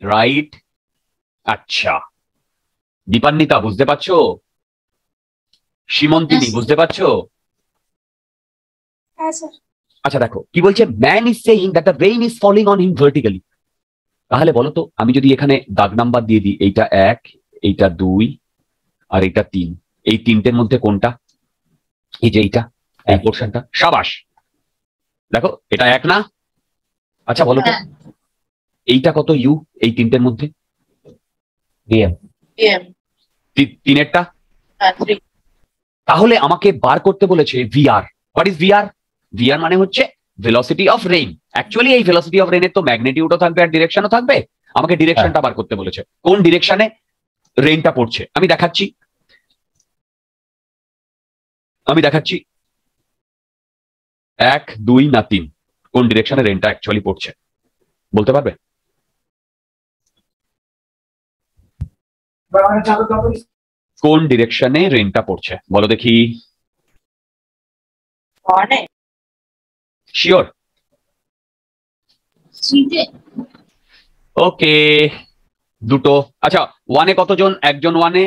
right আচ্ছা। দীপান্বিতা বুঝতে পারছ? সীমন্তিনী Yes. বুঝতে পারছ? হ্যাঁ স্যার আচ্ছা দেখো কি বলছে? Man is saying that the rain is falling on him vertically তাহলে বলো তো আমি যদি এখানে দাগ নাম্বার দিয়ে দিই এইটা এক এইটা দুই আর এইটা তিন এই তিনটের মধ্যে কোনটা? এই যে এইটা এই। পোর্শনটা সাবাস। দেখো এটা এক না? আচ্ছা বলো তো হ্যাঁ। এইটা কত ইউ এই তিনটের মধ্যে? তিনেরটা? তাহলে আমাকে বার করতে বলেছে VR what is VR VR মানে হচ্ছে ভেলোসিটি অফ রেইন অ্যাকচুয়ালি এই ভেলোসিটি অফ রেইনের তো ম্যাগনেটিউডও থাকবে আর ডিরেকশনও থাকবে। আমাকে ডিরেকশনটা বার করতে বলেছে। কোন ডিরেকশনে রেইনটা পড়ছে? আমি দেখাচ্ছি। আমি দেখাচ্ছি। এক দুই না তিন। কোন ডিরেকশনে রেইনটা অ্যাকচুয়ালি পড়ছে? বলতে পারবে? কোন ডিরেকশনে রেইনটা পড়ছে? বলো দেখি। শিওর ওকে দুটো। আচ্ছা ওয়ানে কতজন? একজন ওয়ানে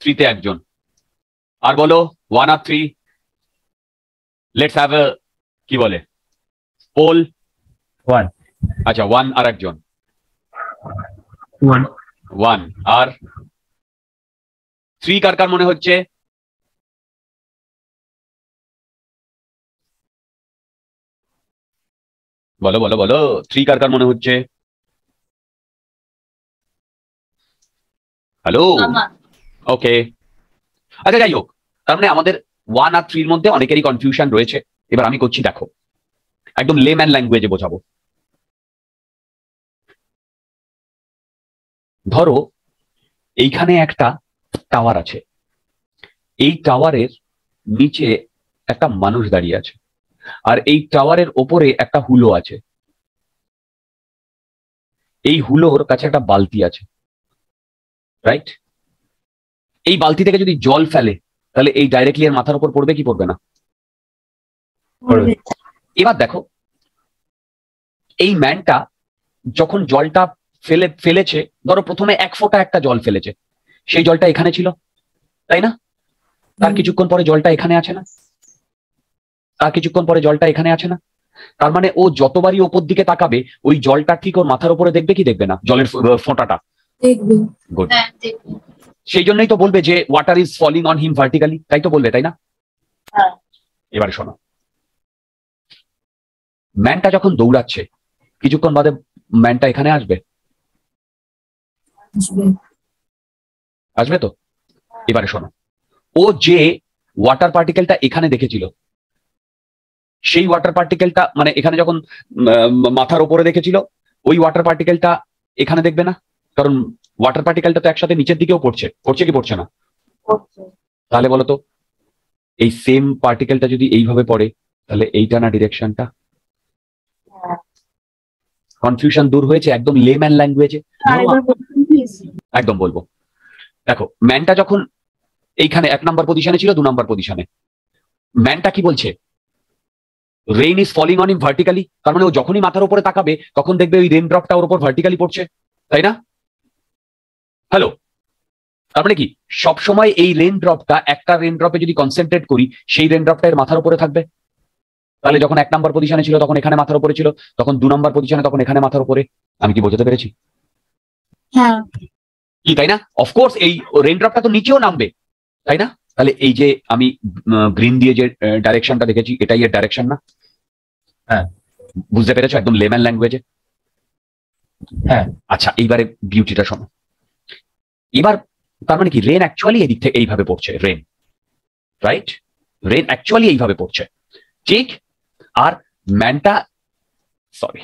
থ্রিতে একজন। আর বলো ওয়ান আর থ্রি লেটস হ্যাভ কি বলে? পোল ওয়ান আচ্ছা ওয়ান আর একজন। ওয়ান ওয়ান আর থ্রি কার কার মনে হচ্ছে? বলো বলো বলো থ্রি কার কার মনে হচ্ছে? হ্যালো ওকে আচ্ছা যাই হোক তার মানে আমাদের ওয়ান আর থ্রির মধ্যে অনেকেরই কনফিউশন রয়েছে। এবার আমি করছি দেখো একদম লেম্যান ল্যাঙ্গুয়েজে বোঝাবো। ধরো এইখানে একটা টাওয়ার আছে। এই টাওয়ারের নিচে একটা মানুষ দাঁড়িয়ে আছে। আর এই টাওয়ারের ওপরে একটা হুলো আছে। এই হুলোর কাছে একটা বালতি আছে। রাইট এই বালতি থেকে যদি জল ফেলে তাহলে এই ডাইরেক্টলি এর মাথার উপর পড়বে কি পড়বে না? এবার দেখো এই ম্যানটা যখন জলটা ফেলে ফেলেছে ধরো প্রথমে এক ফোঁটা একটা জল ফেলেছে। সেই জলটা এখানে ছিল তাই না? তার কিছুক্ষণ পরে জলটা এখানে আছে না? কিছুক্ষণ পরে জলটা এখানে আছে না। তার মানে ও যতবারই ওপর দিকে তাকাবে ওই জলটা ঠিক ওর মাথার উপরে দেখবে কি দেখবে না? জলের ফোঁটাটা। গুড হ্যাঁ সেই জন্যই তো বলবে যে water is falling on him vertically তাই তো বলবে তাই না? হ্যাঁ। এবারে শোনো। ম্যানটা যখন দৌড়াচ্ছে কিছুক্ষণ বাদে ম্যানটা এখানে আসবে। আসবে। আসবে তো? এবারে শোনো। ও যে ওয়াটার পার্টিকেলটা এখানে দেখেছিল সেই ওয়াটার পার্টিকেলটা মানে এখানে যখন মাথার উপরে দেখেছিল ওই ওয়াটার পার্টিকেলটা এখানে দেখবে না? কারণ ওয়াটার পার্টিকেলটা তো একসাথে নিচের দিকেও পড়ছে। পড়ছে কি পড়ছে না? তাহলে বলো তো এই সেম পার্টিকেলটা যদি এইভাবে পড়ে তাহলে এইটা না ডিরেকশনটা হ্যাঁ। কনফিউশন দূর হয়েছে একদম লেম্যান ল্যাঙ্গুয়েজে একদম বলব। দেখো ম্যানটা যখন এইখানে এক নাম্বার পজিশনে ছিল দু নাম্বার পজিশনে ম্যানটা কি বলছে? Rain is falling on him vertically তার মানে ও যখনই মাথার উপরে তাকাবে তখন দেখবে ওই রেন ড্রপটা ওর উপর ভার্টিক্যালি পড়ছে। তাই না? হ্যালো তার মানে কি? সবসময় এই রেন ড্রপটা একটা রেন ড্রপে যদি কনসেন্ট্রেট করি সেই রেন ড্রপটা এর মাথার উপরে থাকবে। তাহলে যখন এক নাম্বার পজিশনে ছিল তখন এখানে মাথার উপরে ছিল তখন দু নাম্বার পজিশনে তখন এখানে মাথার উপরে। আমি কি বোঝাতে পেরেছি? হ্যাঁ। কি তাই না? অফকোর্স এই রেন ড্রপটা তো নিচেও নামবে। তাই না? তাহলে এই যে আমি গ্রিন দিয়ে যে ডাইরেকশনটা দেখেছি এটাই এর ডাইরেকশন না? হ্যাঁ। বুঝতে পেরেছ? একদম লেম্যান ল্যাঙ্গুয়েজে হ্যাঁ। আচ্ছা এইবারে বিউটিটা শোনো। এবার তার মানে কি? রেন অ্যাকচুয়ালি এদিক থেকে এইভাবে পড়ছে রেন রাইট রেন অ্যাকচুয়ালি এইভাবে পড়ছে। ঠিক? আর ম্যানটা সরি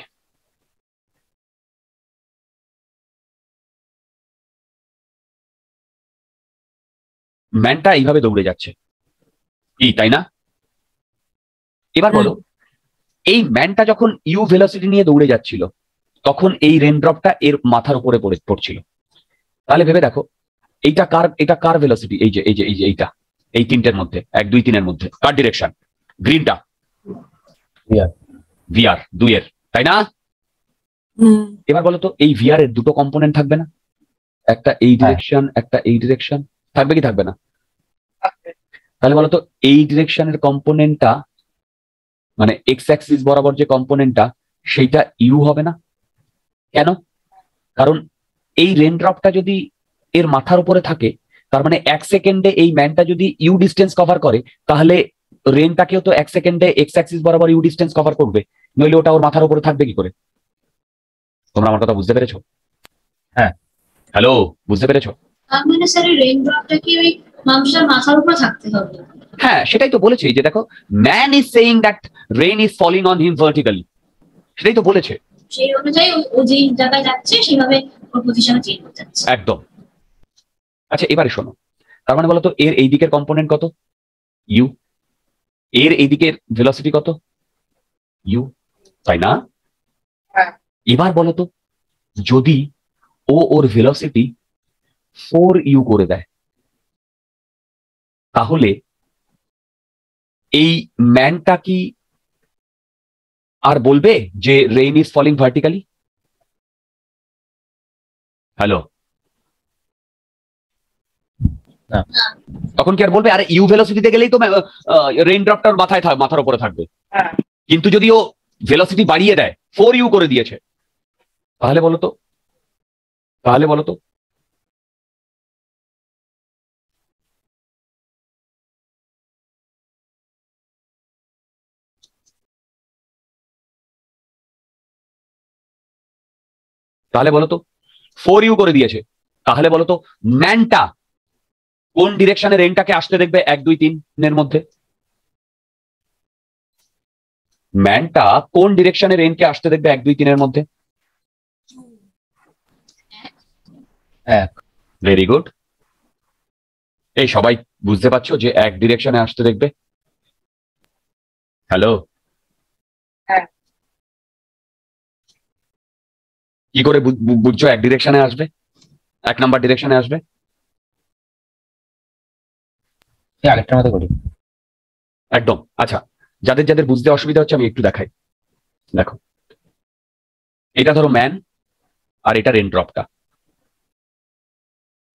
ম্যানটা এইভাবে দৌড়ে যাচ্ছে। কি তাই না? এবার বলো এই ম্যানটা যখন ইউ ভেলোসিটি নিয়ে দৌড়ে যাচ্ছিল তখন এই রেনড্রপটা এর মাথার উপরে পড়ছিল। তাহলে ভেবে দেখো এইটা কার এটা কার ভেলোসিটি এই যে এই যে এই যে এইটা। এই তিনটের মধ্যে এক দুই তিনের মধ্যে। কার ডিরেকশন গ্রিনটা VR ভিআর দুইয়ের। তাই না? হ্যাঁ এবার বলো তো এই ভিআর এর দুটো কম্পোনেন্ট থাকবে না? একটা এই ডিরেকশন একটা এই ডিরেকশন থাকবে কি থাকবে না? তাহলে বলো তো এই ডিরেকশনের কম্পোনেন্টটা মানে এক্স অ্যাক্সিস বরাবর যে কম্পোনেন্টটা সেইটা ইউ হবে না? কেন? কারণ এই রেনড্রপটা যদি এর মাথার উপরে থাকে তার মানে এক সেকেন্ডে এই ম্যানটা যদি ইউ ডিস্টেন্স কভার করে তাহলে রেনটাকেও তো এক সেকেন্ডে এক্স অ্যাক্সিস বরাবর ইউ ডিস্টেন্স কভার করবে। নইলে ওটা ওর মাথার উপরে থাকবে কি করে? তোমরা আমার কথা বুঝতে পেরেছ? হ্যাঁ। হ্যালো বুঝতে পেরেছ? তার মানে স্যার রেইন ড্রপটা কি ওই মানুষের মাথার উপর থাকতে হবে? হ্যাঁ সেটাই তো বলেছে যে দেখো man is saying that rain is falling on him vertically সেটাই তো বলেছে। সেই অনুযায়ী ও- ও জায়গায় যাচ্ছে সেইভাবে ওর পজিশনে চেঞ্জ একদম। আচ্ছা এবারে শোনো। তার মানে বলতো এর এই দিকের কম্পোনেন্ট কত? ইউ এর এই দিকের ভেলোসিটি কত? ইউ তাই না? হ্যাঁ। এবার বলতো যদি ও ওর ভেলোসিটি ফোর ইউ করে দেয়। তাহলে এই ম্যানটা কি আর বলবে যে rain is falling vertically hello. তখন কি আর বলবে? আরে ইউ ভেলোসিটিতে গেলেই তো রেইন ড্রপটার মাথায় মাথার উপরে থাকবে। হ্যাঁ। কিন্তু যদি ও ভেলোসিটি বাড়িয়ে দেয় ফোর ইউ করে দিয়েছে তাহলে বলো তো? তাহলে বলো তাহলে বলো তো ফোর ইউ করে দিয়েছে। তাহলে বলো তো ম্যানটা কোন ডিরেকশনে রেনটাকে আসতে দেখবে এক, দুই তিনের মধ্যে? ম্যানটা কোন ডিরেকশনে রেনকে আসতে দেখবে এক, দুই তিনের মধ্যে? এক। ভেরি গুড এই সবাই বুঝতে পারছ যে এক ডিরেকশনে আসতে দেখবে? হ্যালো কি করে বুঝছ? এক ডিরেকশনে আসবে। এক নাম্বার ডিরেকশনে আসবে। এই মতো করি। একদম। আচ্ছা যাদের যাদের বুঝতে অসুবিধা হচ্ছে আমি একটু দেখাই। দেখো। এটা ধরো ম্যান আর এটা রেন ড্রপটা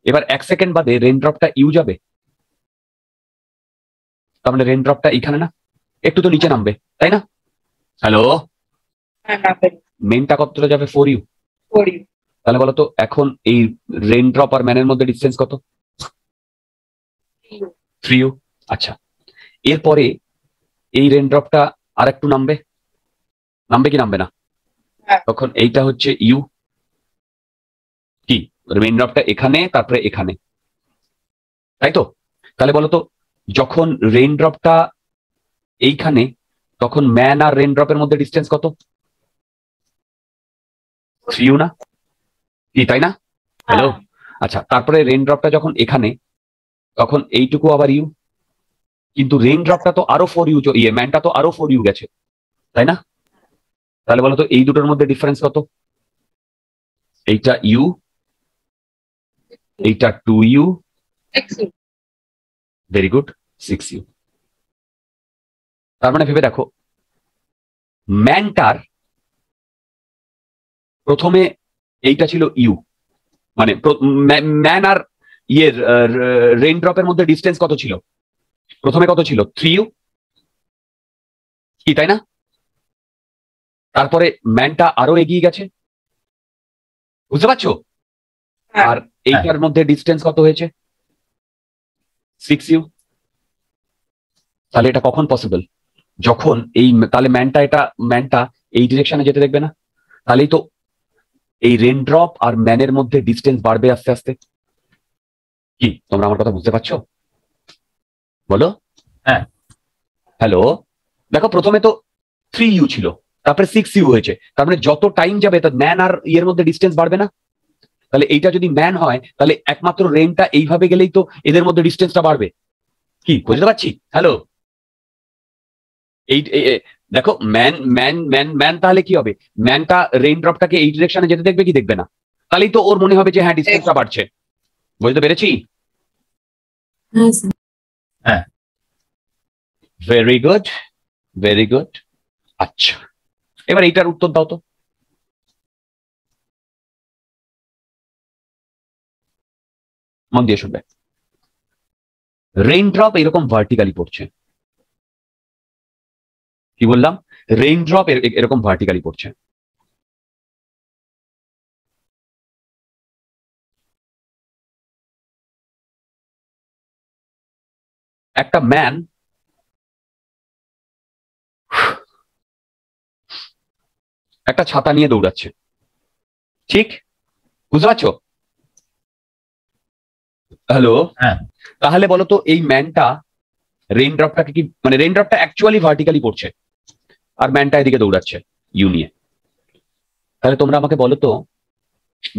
এবার এক সেকেন্ড বাদে রেন ড্রপটা ইউ যাবে। তার মানে রেন ড্রপটা এখানে না? একটু তো নিচে নামবে তাই না? হ্যালো হ্যাঁ মেনটা কতটা যাবে? ফোর ইউ করি। তাহলে বলো তো এখন এই রেন ড্রপ আর ম্যানের মধ্যে ডিস্টেন্স কত? থ্রি ইউ আচ্ছা। এরপরে এই রেন ড্রপটা আর একটু নামবে? নামবে কি নামবে না? হ্যাঁ। তখন এইটা হচ্ছে ইউ কি? রেন ড্রপটা এখানে তারপরে এখানে। তাই তো? তাহলে বলো তো যখন রেন ড্রপটা এইখানে তখন ম্যান আর রেন ড্রপের মধ্যে ডিস্টেন্স কত? ইউ না কি তাই না? হ্যালো আচ্ছা তারপরে রেন ড্রপটা যখন এখানে তখন এইটুকু আবার ইউ কিন্তু রেন ড্রপটা তো আরও ফোর ইউ ইয়ে ম্যানটা তো আরও ফোর ইউ গেছে তাই না? তাহলে বলো তো এই দুটোর মধ্যে ডিফারেন্স কত? এইটা ইউ এইটা two U very good six U তার মানে ভেবে দেখো ম্যানটার প্রথমে এইটা ছিল ইউ। মানে ম্যান আর ইয়ের রেইন ড্রপের মধ্যে ডিস্টেন্স কত ছিল? প্রথমে কত ছিল? Three U? কি তাই না? তারপরে ম্যানটা আরও এগিয়ে গেছে। বুঝতে পারছ? হ্যাঁ। আর এইটার মধ্যে ডিস্টেন্স কত হয়েছে? Six U. তাহলে এটা কখন পসিবল? যখন এই তাহলে ম্যানটা এটা ম্যানটা এই ডিরেকশনে যেতে দেখবে না? তাহলেই তো এই রেনড্রপ আর ম্যানের মধ্যে ডিস্টেন্স বাড়বে আস্তে আস্তে? কি তোমরা আমার কথা বুঝতে পারছ? বলো। হ্যাঁ। হ্যালো দেখো প্রথমে তো থ্রি ইউ ছিল তারপরে সিক্স ইউ হয়েছে তার মানে যত টাইম যাবে তো ম্যান আর ইয়ের মধ্যে ডিস্টেন্স বাড়বে না? তাহলে এইটা যদি ম্যান হয় তাহলে একমাত্র রেনটা এইভাবে গেলেই তো এদের মধ্যে ডিস্টেন্সটা বাড়বে। কি বুঝতে পারছি? হ্যালো এই দেখো ম্যান ম্যান ম্যান ম্যান তাহলে কি হবে? ম্যানটা রেইন ড্রপটাকে এই ডিরেকশনে যেতে দেখবে কি দেখবে না? তাহলেই তো ওর মনে হবে যে হ্যাঁ ডিস্টেন্সটা বাড়ছে। বুঝতে পেরেছি? হ্যাঁ। Sir very good very good আচ্ছা এবার এইটার উত্তর দাও তো। মন দিয়ে শুনবে। রেইন ড্রপ এরকম ভার্টিক্যালি পড়ছে। কি বললাম? রেইন ড্রপ এরকম ভার্টিক্যালি পড়ছে। একটা ম্যান একটা ছাতা নিয়ে দৌড়াচ্ছে। ঠিক? বুঝতে পারছ? হ্যালো হ্যাঁ। তাহলে বলো তো এই ম্যানটা রেইন ড্রপটাকে কি মানে রেইন ড্রপটা অ্যাকচুয়ালি ভার্টিক্যালি পড়ছে। আর ম্যানটা এদিকে দৌড়াচ্ছে ইউ নিয়ে। তাহলে তোমরা আমাকে বলো তো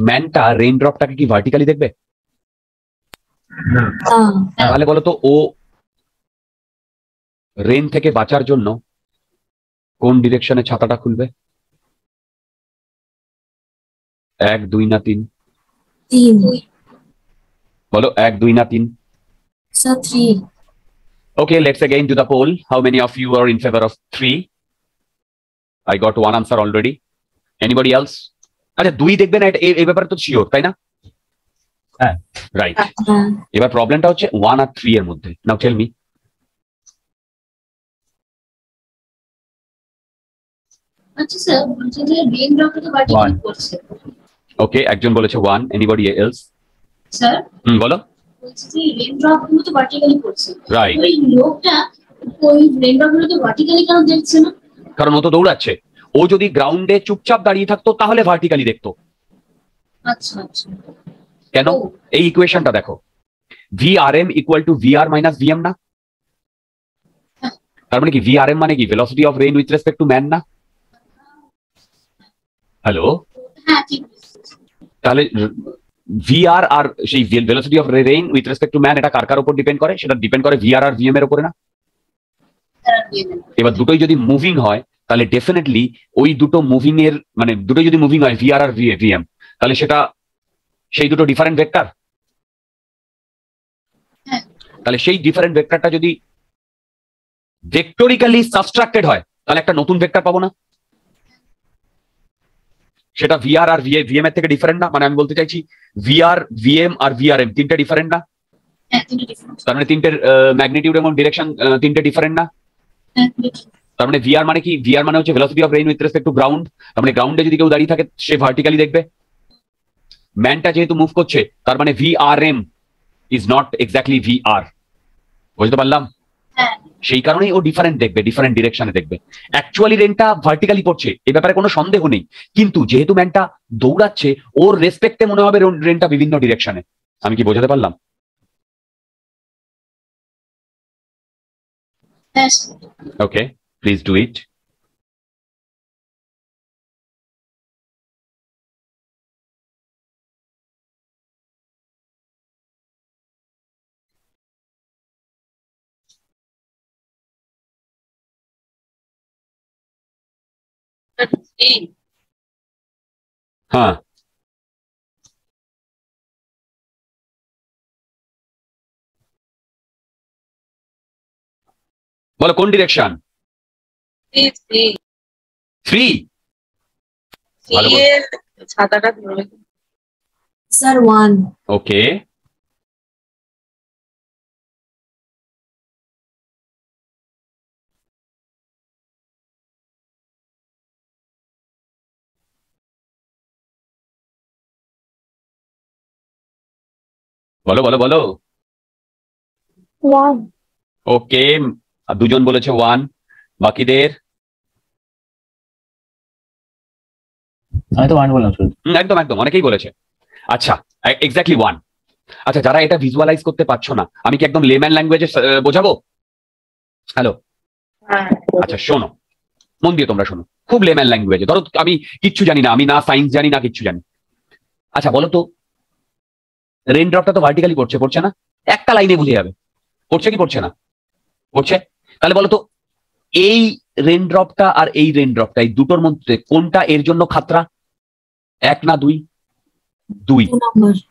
ম্যানটা রেইনড্রপটাকে কি ভার্টিক্যালি দেখবে? তাহলে বলো তো ও রেন থেকে বাঁচার জন্য কোন ডিরেকশনে ছাতাটা খুলবে? এক দুই না তিন? বলো এক দুই না তিন? Okay let's Okay, to again do the poll. Of you are in favour of favor I got one answer already. Anybody else? আচ্ছা দুই দেখবে না এই- ব্যাপারে তো শিওর তাই না? হ্যাঁ। রাইট হ্যাঁ এবার প্রবলেমটা হচ্ছে ওয়ান আর থ্রি এর মধ্যে। নাও টেল মি আচ্ছা স্যার বলছে যে রেন ড্রপটা তো ভার্টিক্যালি One. করছে? ওকে একজন বলেছে ওয়ান এনিবডি এলস স্যার হুম বলো। বলছে যে রেন ড্রপগুলো তো ভার্টিক্যালি করছে? রাইট ওই লোকটা ওই রেন ড্রপগুলো তো ভার্টিক্যালি কেন দেখছে না? কারণ ও তো দৌড়াচ্ছে। ও যদি গ্রাউন্ডে চুপচাপ দাঁড়িয়ে থাকতো তাহলে ভার্টিক্যালি দেখতো। আচ্ছা আচ্ছা। কেন? এই ইকুয়েশনটা দেখো। V R M equal to V R minus VM না? তার মানে কি ভি আর এম মানে কি? Velocity of rain with respect to man না? হ্যালো হ্যাঁ তাহলে ভি আর আর সেই velocity of rain with respect to man এটা কার কার উপর ডিপেন্ড করে? সেটা ডিপেন্ড করে ভি আর আর ভিএম এর উপরে না। এবার দুটোই যদি মুভিং হয় তাহলে ডেফিনেটলি ওই দুটো মুভিং এর মানে দুটোই যদি মুভিং হয় ভি আর ভিএম তাহলে সেটা সেই দুটো ডিফারেন্ট ভেক্টর হ্যাঁ। তাহলে সেই ডিফারেন্ট ভেক্টরটা যদি ভেক্টোরিক্যালি সাবস্ট্রাক্টেড হয় তাহলে একটা নতুন ভেক্টর পাবো না? সেটা ভিআর আর ভিএম এর থেকে ডিফারেন্ট না? মানে আমি বলতে চাইছি ভিআর ভিএম আর ভিআরএম তিনটে ডিফারেন্ট না? হ্যাঁ তার মানে তিনটের ম্যাগনিটিউড এবং ডিরেকশন তিনটে ডিফারেন্ট না? তার মানে ভিআর মানে কি? ভিআর মানে হচ্ছে velocity of rain with respect to ground তার মানে গ্রাউন্ডে যদি কেউ দাঁড়িয়ে থাকে সে ভার্টিক্যালি দেখবে। ম্যানটা যেহেতু মুভ করছে তার মানে V R is not exactly V R বুঝতে পারলাম? হ্যাঁ। সেই কারণেই ও ডিফারেন্ট দেখবে ডিফারেন্ট ডিরেকশনে দেখবে। অ্যাকচুয়ালি রেনটা ভার্টিক্যালি পড়ছে এ ব্যাপারে কোনো সন্দেহ নেই। কিন্তু যেহেতু ম্যানটা দৌড়াচ্ছে ওর রেসপেক্টে মনে হবে রেনটা বিভিন্ন ডিরেকশনে আমি কি বোঝাতে পারলাম? হ্যাঁ sir okay please do it বলো কোন ডিরেকশন এই এই থ্রি ভালো এই এর ছাতাটা ধরে স্যার ওয়ান ওকে বলো বলো বলো ওয়ান ওকে দুজন বলেছে ওয়ান বাকিদের আমি তো ওয়ান বললাম একদম একদম অনেকেই বলেছে। আচ্ছা এক্স্যাক্টলি ওয়ান আচ্ছা যারা এটা ভিজুয়ালাইজ করতে পারছ না আমি কি একদম লেম্যান ল্যাঙ্গুয়েজে বোঝাবো? হ্যালো হ্যাঁ আচ্ছা শোনো। মন দিয়ে তোমরা শোনো। খুব লেম্যান ল্যাঙ্গুয়েজে ধরো আমি কিচ্ছু জানি না আমি না সায়েন্স জানি না কিচ্ছু জানি। আচ্ছা বলো তো রেন ড্রপটা তো ভার্টিক্যালি পড়ছে পড়ছে না? একটা লাইনে বুঝে যাবে। পড়ছে কি পড়ছে না? পড়ছে? তাহলে বলো তো এই রেনড্রপটা আর এই রেন ড্রপটা এই দুটোর মধ্যে কোনটা এর জন্য খাতরা? এক না দুই? দুই।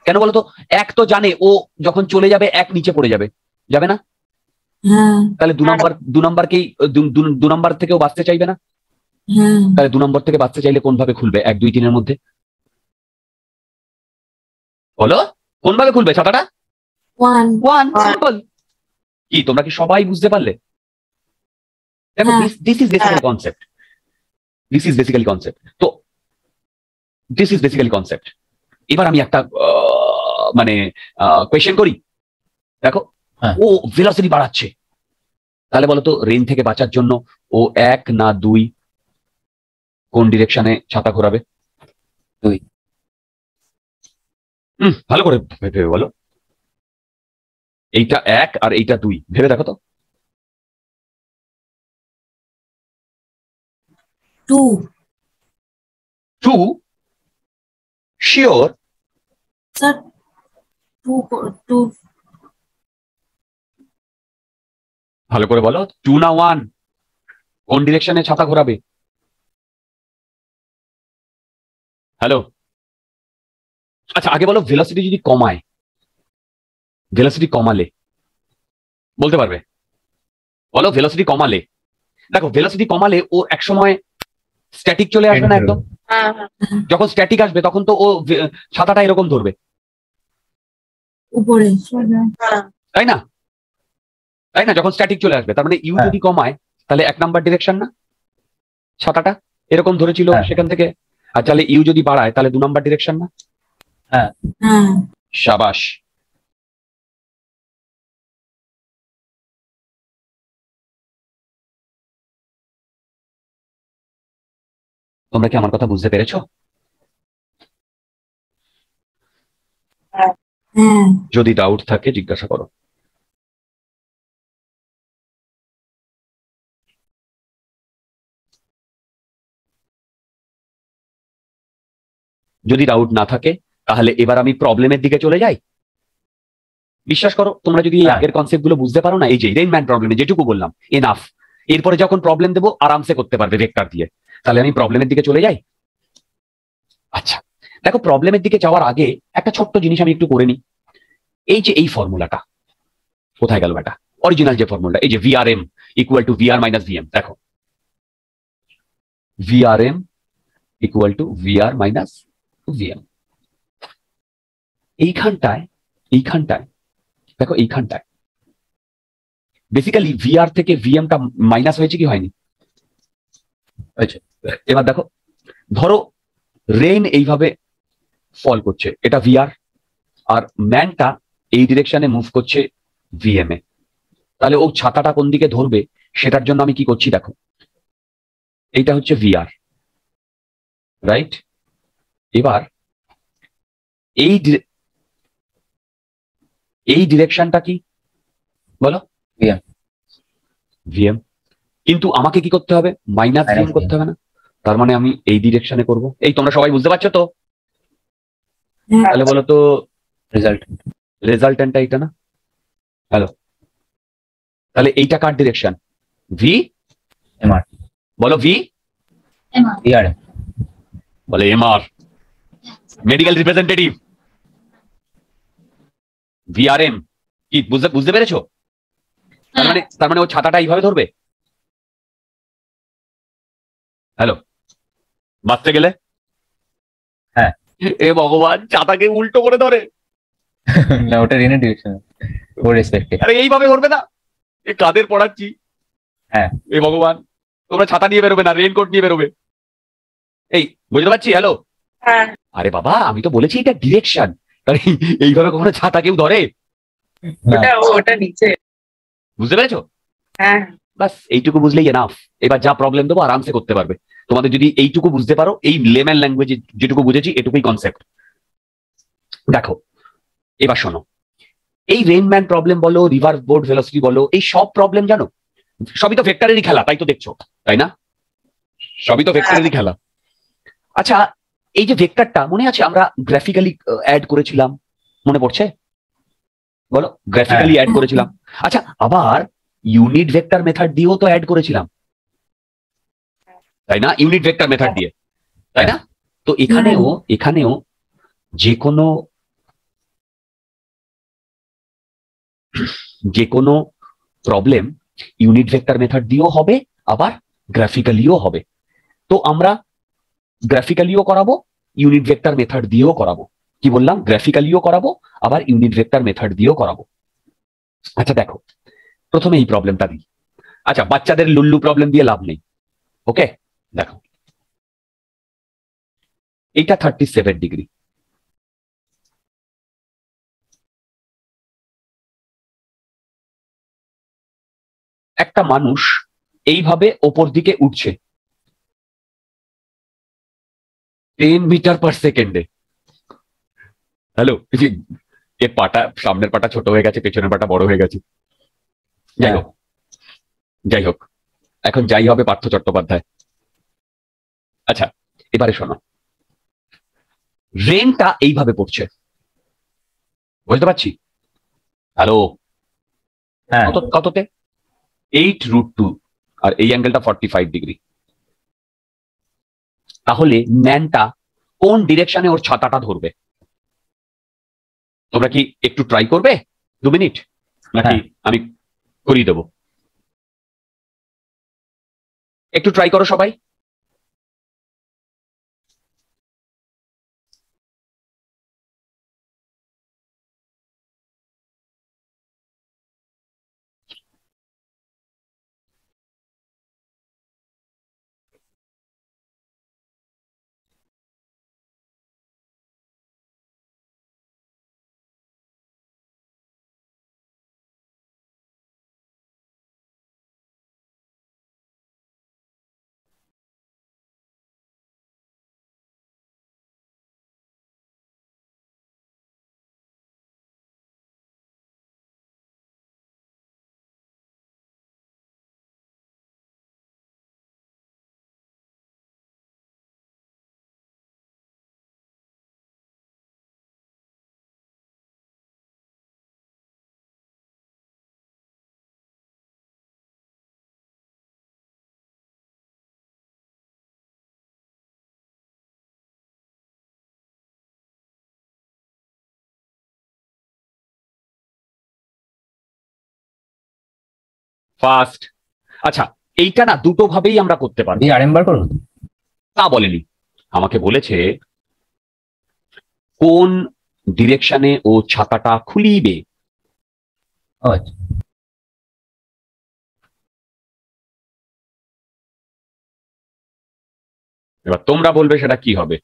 কেন বলতো এক তো জানে ও যখন চলে যাবে এক নিচে পড়ে যাবে। যাবে না? হ্যাঁ। তাহলে দু নম্বর দু নম্বরকেই দু- দু- দু নম্বর থেকেও বাঁচতে চাইবে না? হ্যাঁ। তাহলে দু নম্বর থেকে বাঁচতে চাইলে কোন ভাবে খুলবে? এক দুই তিনের মধ্যে। বলো কোন ভাবে খুলবে ছাতাটা? ওয়ান ওয়ান সিম্পল কি তোমরা কি সবাই বুঝতে পারলে? দেখো। This is basically concept this is basically concept তো দিস ইজ বেসিক্যালি কনসেপ্ট এবার আমি একটা আহ, মানে কোয়েশ্চেন করি। দেখো হ্যাঁ। ও ভেলোসিটি বাড়াচ্ছে। তাহলে বলো তো রেন থেকে বাঁচার জন্য ও এক না দুই কোন ডিরেকশনে ছাতা ঘোরাবে? দুই। হুম ভালো করে ভেবে ভেবে বলো। এইটা এক আর এইটা দুই। ভেবে দেখো তো। Two. Two? Sure? Sir two two. ভালো করে বলো টু না ওয়ান? কোন ডিরেকশনে ছাতা ঘোরাবে? হ্যালো? আচ্ছা আগে বলো ভেলোসিটি যদি কমায় ভেলোসিটি কমালে বলতে পারবে? বলো ভেলোসিটি কমালে। দেখো ভেলোসিটি কমালে ও একসময় স্ট্যাটিক চলে আসবে না একদম? হ্যাঁ হ্যাঁ। যখন স্ট্যাটিক আসবে তখন তো ও ছাতাটা এরকম ধরবে। উপরে। হ্যাঁ। তাই না? তাই না? যখন স্ট্যাটিক চলে আসবে তার মানে ইউ। যদি কমায় তাহলে এক নাম্বার ডিরেকশন না? ছাতাটা? এরকম ধরেছিল। সেখান থেকে? আর তাহলে ইউ যদি বাড়ায় তাহলে দু নাম্বার ডিরেকশন না? হ্যাঁ। সাবাস। তোমরা কি আমার কথা বুঝতে পেরেছ? হ্যাঁ। যদি ডাউট থাকে জিজ্ঞাসা করো। যদি ডাউট না থাকে তাহলে এবার আমি প্রবলেমের দিকে চলে যাই। বিশ্বাস করো তোমরা যদি এই হ্যাঁ। আগের কনসেপ্টগুলো বুঝতে পারো না এই যে রেইনম্যান প্রবলেমে যেটুকু বললাম এনাফ এরপরে যখন প্রবলেম দেবো আরামসে করতে পারবে ভেক্টর দিয়ে। তাহলে আমি প্রবলেমের দিকে চলে যাই? আচ্ছা দেখো প্রবলেমের দিকে যাওয়ার আগে একটা ছোট্ট জিনিস আমি একটু করে নিই। এই যে এই ফর্মুলাটা কোথায় গেল বেটা অরিজিনাল যে ফর্মুলা এই যে VRM equal to VR minus VM দেখো। VRM equal to VR minus VM এইখানটায় এইখানটায়, দেখো এইখানটায়। বেসিক্যালি ভিআর থেকে ভিএমটা মাইনাস হয়েছে কি হয়নি? এবার দেখো ধরো রেইন এইভাবে ফল করছে এটা ভিআর আর ম্যানটা এই ডিরেকশনে মুভ করছে ভিএম এ। তাহলে ও ছাতাটা কোন দিকে ধরবে সেটার জন্য আমি কি করছি দেখো এইটা হচ্ছে ভিআর রাইট এবার এই এই ডিরেকশনটা কি? বলো। VM ভিএম কিন্তু আমাকে কি করতে হবে? মাইনাস Minus করতে হবে না? তার মানে আমি এই ডিরেকশনে করব। এই তোমরা সবাই বুঝতে পারছ তো? হ্যাঁ। তাহলে বলো তো রেজাল্ট রেজাল্টেন্টটা এইটা না? হ্যালো তাহলে এইটা কার ডিরেকশন ভি এমআর বলো ভি এমআর বলে এমআর মেডিকেল রিপ্রেজেন্টেটিভ ভিআরএম কি বুঝতে বুঝতে পেরেছ? তার মানে তার মানে ও ছাতাটা এইভাবে ধরবে? হ্যালো বাঁচতে গেলে? হ্যাঁ। এ ভগবান ছাতাকে উল্টো করে ধরে। না ওটা রেনের ডিরেকশন ও রেসপেক্টে আরে এইভাবে ধরবে না? এ কাদের পড়াচ্ছি? হ্যাঁ। এ ভগবান তোমরা ছাতা নিয়ে বেরোবে না রেনকোট নিয়ে বেরোবে। এই বুঝতে পারছি? হ্যালো হ্যাঁ। আরে বাবা আমি তো বলেছি এটা ডিরেকশন এইভাবে কখনো ছাতা কেউ ধরে? ওটা ওটা নিচে। বুঝতে পেরেছ? হ্যাঁ। বাস এইটুকু বুঝলেই এনাফ এবার যা প্রবলেম দেবো আরামসে করতে পারবে। তোমাদের যদি এইটুকু বুঝতে পারো এই লেম্যান ল্যাঙ্গুয়েজ যেটুকু বুঝেছি এটুকুই কনসেপ্ট দেখো এবার শোনো। এই রেইনম্যান প্রবলেম বলো রিভার বোর্ড ভেলোসিটি বলো এই সব প্রবলেম জানো? সবই তো ভেক্টরেরই খেলা তাই তো দেখছ তাই না? সবই তো ভেক্টরেরই খেলা। আচ্ছা এই যে ভেক্টরটা মনে আছে আমরা গ্রাফিক্যালি অ্যাড করেছিলাম? মনে পড়ছে? বলো গ্রাফিক্যালি অ্যাড করেছিলাম। আচ্ছা আবার ইউনিট ভেক্টর মেথড দিয়েও তো অ্যাড করেছিলাম। তাই না? ইউনিট ভেক্টর মেথড দিয়ে। তাই না? তো এখানেও এখানেও যে কোনো যে কোনো প্রবলেম ইউনিট ভেক্টর মেথড দিয়েও হবে, আবার গ্রাফিক্যালিও হবে। তো আমরা গ্রাফিক্যালিও করাবো ইউনিট ভেক্টর মেথড দিয়েও করাবো। কি বললাম? গ্রাফিক্যালিও করাবো, আবার ইউনিট ভেক্টর মেথড দিয়েও করাবো। আচ্ছা দেখো প্রথমে এই প্রবলেমটা দিই। আচ্ছা বাচ্চাদের লুল্লু প্রবলেম দিয়ে লাভ নেই। ওকে দেখো। এইটা থার্টি সেভেন ডিগ্রি একটা মানুষ এইভাবে ওপর দিকে উঠছে। টেন মিটার পার সেকেন্ডে হ্যালো এর পাটা, সামনের পাটা ছোট হয়ে গেছে, পেছনের পাটা বড় হয়ে গেছে। যাই হোক যাই হোক এখন যাই হবে পার্থ চট্টোপাধ্যায়। আচ্ছা এবারে শোনো। রেনটা এইভাবে পড়ছে। বুঝতে পারছি? হ্যালো হ্যাঁ। কত কততে? এইট রুট টু আর এই অ্যাঙ্গেলটা ফর্টি ফাইভ ডিগ্রি তাহলে ম্যানটা কোন ডিরেকশনে ওর ছাতাটা ধরবে? তোমরা কি একটু ট্রাই করবে? দু মিনিট নাকি আমি করিয়ে দেবো। একটু ট্রাই করো সবাই। ফার্স্ট আচ্ছা এইটা না দুটো ভাবেই আমরা করতে পারব। দিয়ে আরেকবার করুন তা বলেনি। আমাকে বলেছে কোন ডিরেকশনে ও ছাতাটা খুলিবে? আচ্ছা। এবার তোমরা বলবে সেটা কি হবে?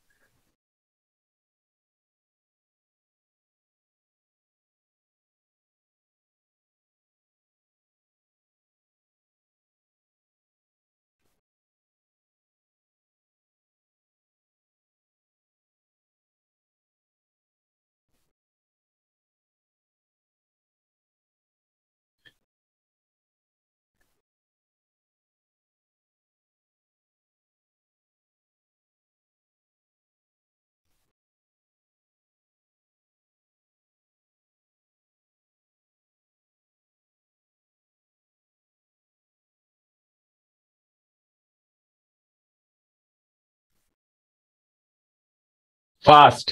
ফার্স্ট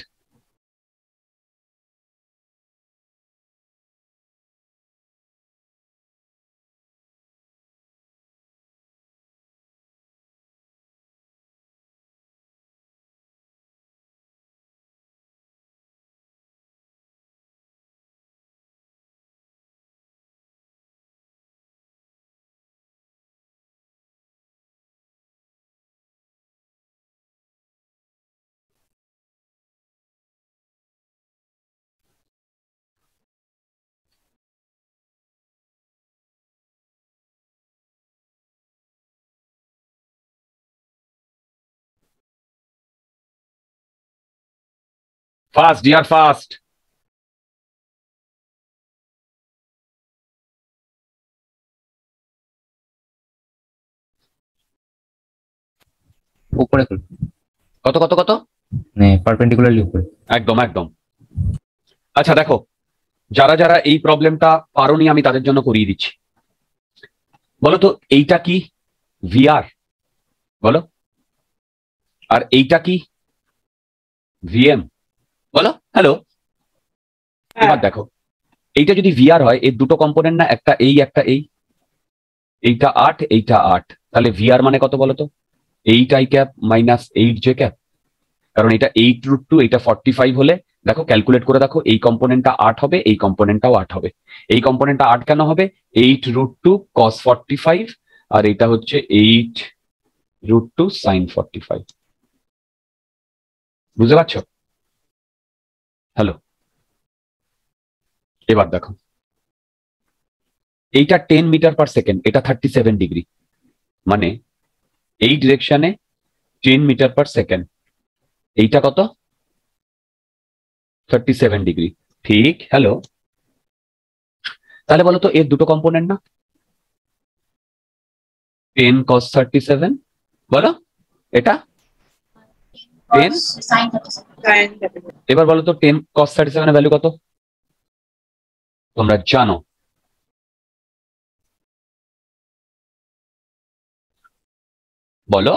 ফার্স্ট ডিয়ার ফার্স্ট উপরে খুলবে কত কত কত? পারপেন্ডিকুলারলি উপরে। একদম একদম। আচ্ছা দেখো যারা যারা এই প্রবলেমটা পারোনি আমি তাদের জন্য করিয়ে দিচ্ছি। বলো তো এইটা কি ভিআর বলো। আর এইটা কি ভিএম বলো হ্যালো এবার দেখো এইটা যদি ভিআর হয় এর দুটো কম্পোনেন্ট না একটা এই একটা এই। এইটা আট এইটা আট। তাহলে ভিআর মানে কত বলো তো eight I cap minus eight J cap. কারণ এটা এইট রুট টু এটা ফর্টি ফাইভ হলে দেখো ক্যালকুলেট করে দেখো এই কম্পোনেন্টটা আট হবে এই কম্পোনেন্টটাও আট হবে। এই কম্পোনেন্টটা আট কেন হবে? Eight root two cos forty five আর এটা হচ্ছে eight root two sine forty five বুঝতে পারছ? হ্যালো এবার দেখো। এইটা টেন মিটার পার সেকেন্ড এটা থার্টি সেভেন ডিগ্রি মানে এই ডিরেকশনে টেন মিটার পার সেকেন্ড এইটা কত? থার্টি সেভেন ডিগ্রি ঠিক হ্যালো তাহলে বলো তো, এর দুটো কম্পোনেন্ট না? টেন কস থার্টি সেভেন বলো। এটা? সাইন এবার বলো তো টেন কস থার্টি সেভেনের ভ্যালু কত? তোমরা জানো। বলো।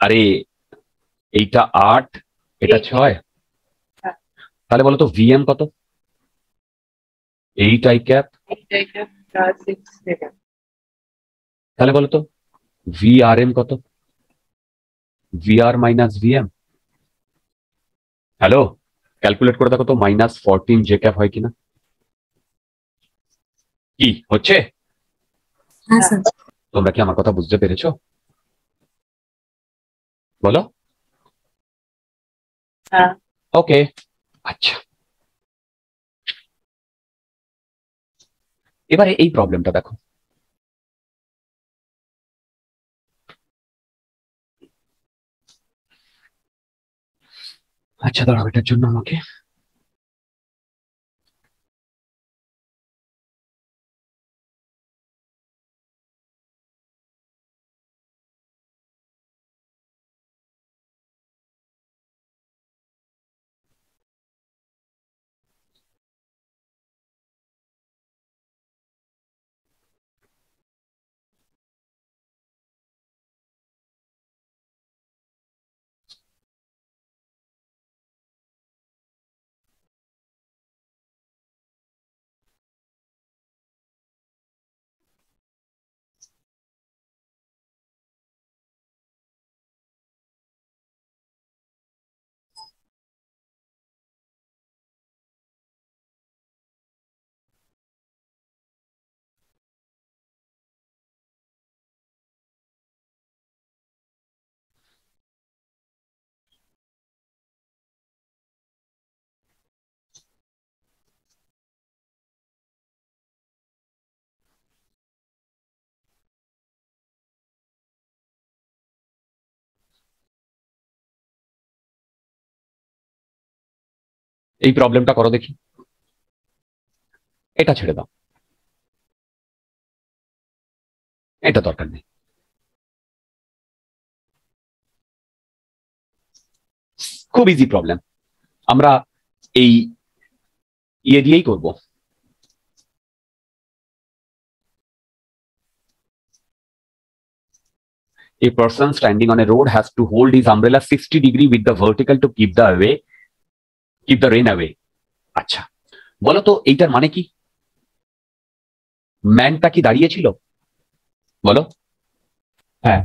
আরে এইটা আট এটা. ছয়। তাহলে বলো তো ভিএম কত? এইট আই ক্যাপ তাহলে বলো তো ভিআরএম কত? VR minus VM hello calculate করে দেখো তো মাইনাস ফোরটিন জে ক্যাপ হয় কিনা? কি হচ্ছে? হ্যাঁ তোমরা কি আমার কথা বুঝতে পেরেছ? বলো? হ্যাঁ। ওকে আচ্ছা। এবারে এই প্রবলেমটা দেখো। আচ্ছা দাঁড়াও এটার জন্য আমাকে এই প্রবলেমটা করো দেখি এটা ছেড়ে দাও এটা দরকার নেই খুব ইজি প্রবলেম আমরা এই ইয়ে দিয়েই করব A person standing on a road has to hold his umbrella 60 degree with the vertical to keep the away keep the rain away. আচ্ছা বলো তো এইটার মানে কি? ম্যানটা কি দাঁড়িয়েছিল বলো। হ্যাঁ।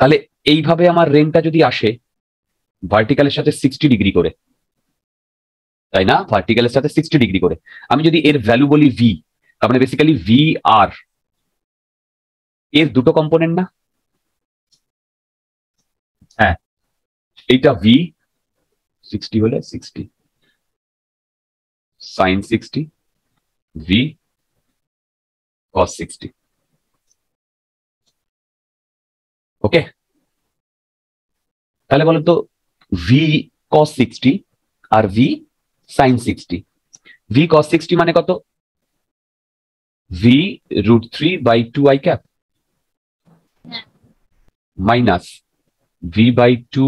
তাহলে এইভাবে আমার রেনটা যদি আসে ভার্টিক্যালের সাথে সিক্সটি ডিগ্রি করে তাই না? ভার্টিক্যালের সাথে সিক্সটি ডিগ্রি করে। আমি যদি এর ভ্যালু বলি ভি তার মানে বেসিক্যালি ভি আর এর দুটো কম্পোনেন্ট না? হ্যাঁ। এইটা ভি সিক্সটি হলে sixty sine sixty V cos sixty okay তাহলে বলো তো ভি কস সিক্সটি আর V sine sixty V cos sixty মানে কত? V root three by two I cap minus V by two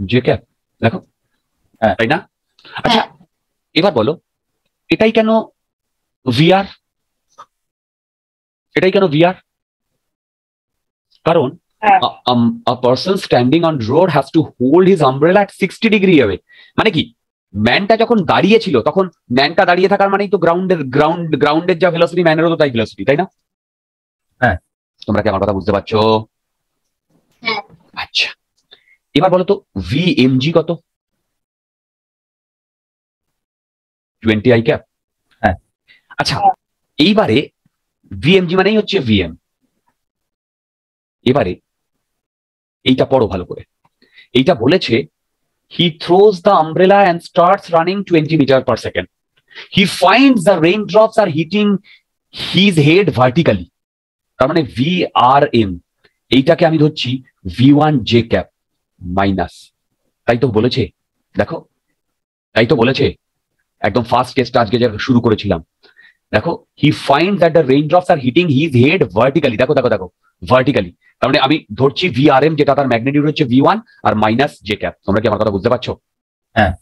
J cap দেখো। তাই না? আচ্ছা এবার বলো এটাই কেন ভিআর এটাই কেন ভিআর কারণ হ্যাঁ। a, person standing on road has to hold his umbrella at 60 degree away. মানে কি? ম্যানটা যখন দাঁড়িয়ে ছিল তখন ম্যানটা দাঁড়িয়ে থাকার মানেই তো গ্রাউন্ডের গ্রাউন্ড গ্রাউন্ডের যা ভেলোসিটি ম্যানেরও তো তাই ভেলোসিটি তাই না? হ্যাঁ। তোমরা কি আমার কথা বুঝতে পারছ? হ্যাঁ। আচ্ছা। এবার বলো তো ভি এমজি কত? Twenty I cap. আচ্ছা এইবারে ভিএমজি মানেই হচ্ছে ভিএম এবারে এইটা পড়ো ভালো করে। এইটা বলেছে he throws the umbrella and starts running twenty metre per second he find the rain drops are hitting his head vertically তার মানে ভি আর এম এইটাকে আমি ধরছি V one J cap minus তাই তো বলেছে, দেখো। তাই তো বলেছে একদম ফার্স্ট কেসটা আজকে যে শুরু করেছিলাম। দেখো he find that the rain drops are hitting his head vertically দেখো দেখো দেখো ভার্টিক্যালি তার মানে আমি ধরছি ভি আর এম যেটা তার ম্যাগনিটিউড হচ্ছে ভি ওয়ান আর মাইনাস জে ক্যাপ তোমরা কি আমার কথা বুঝতে পারছ? হ্যাঁ।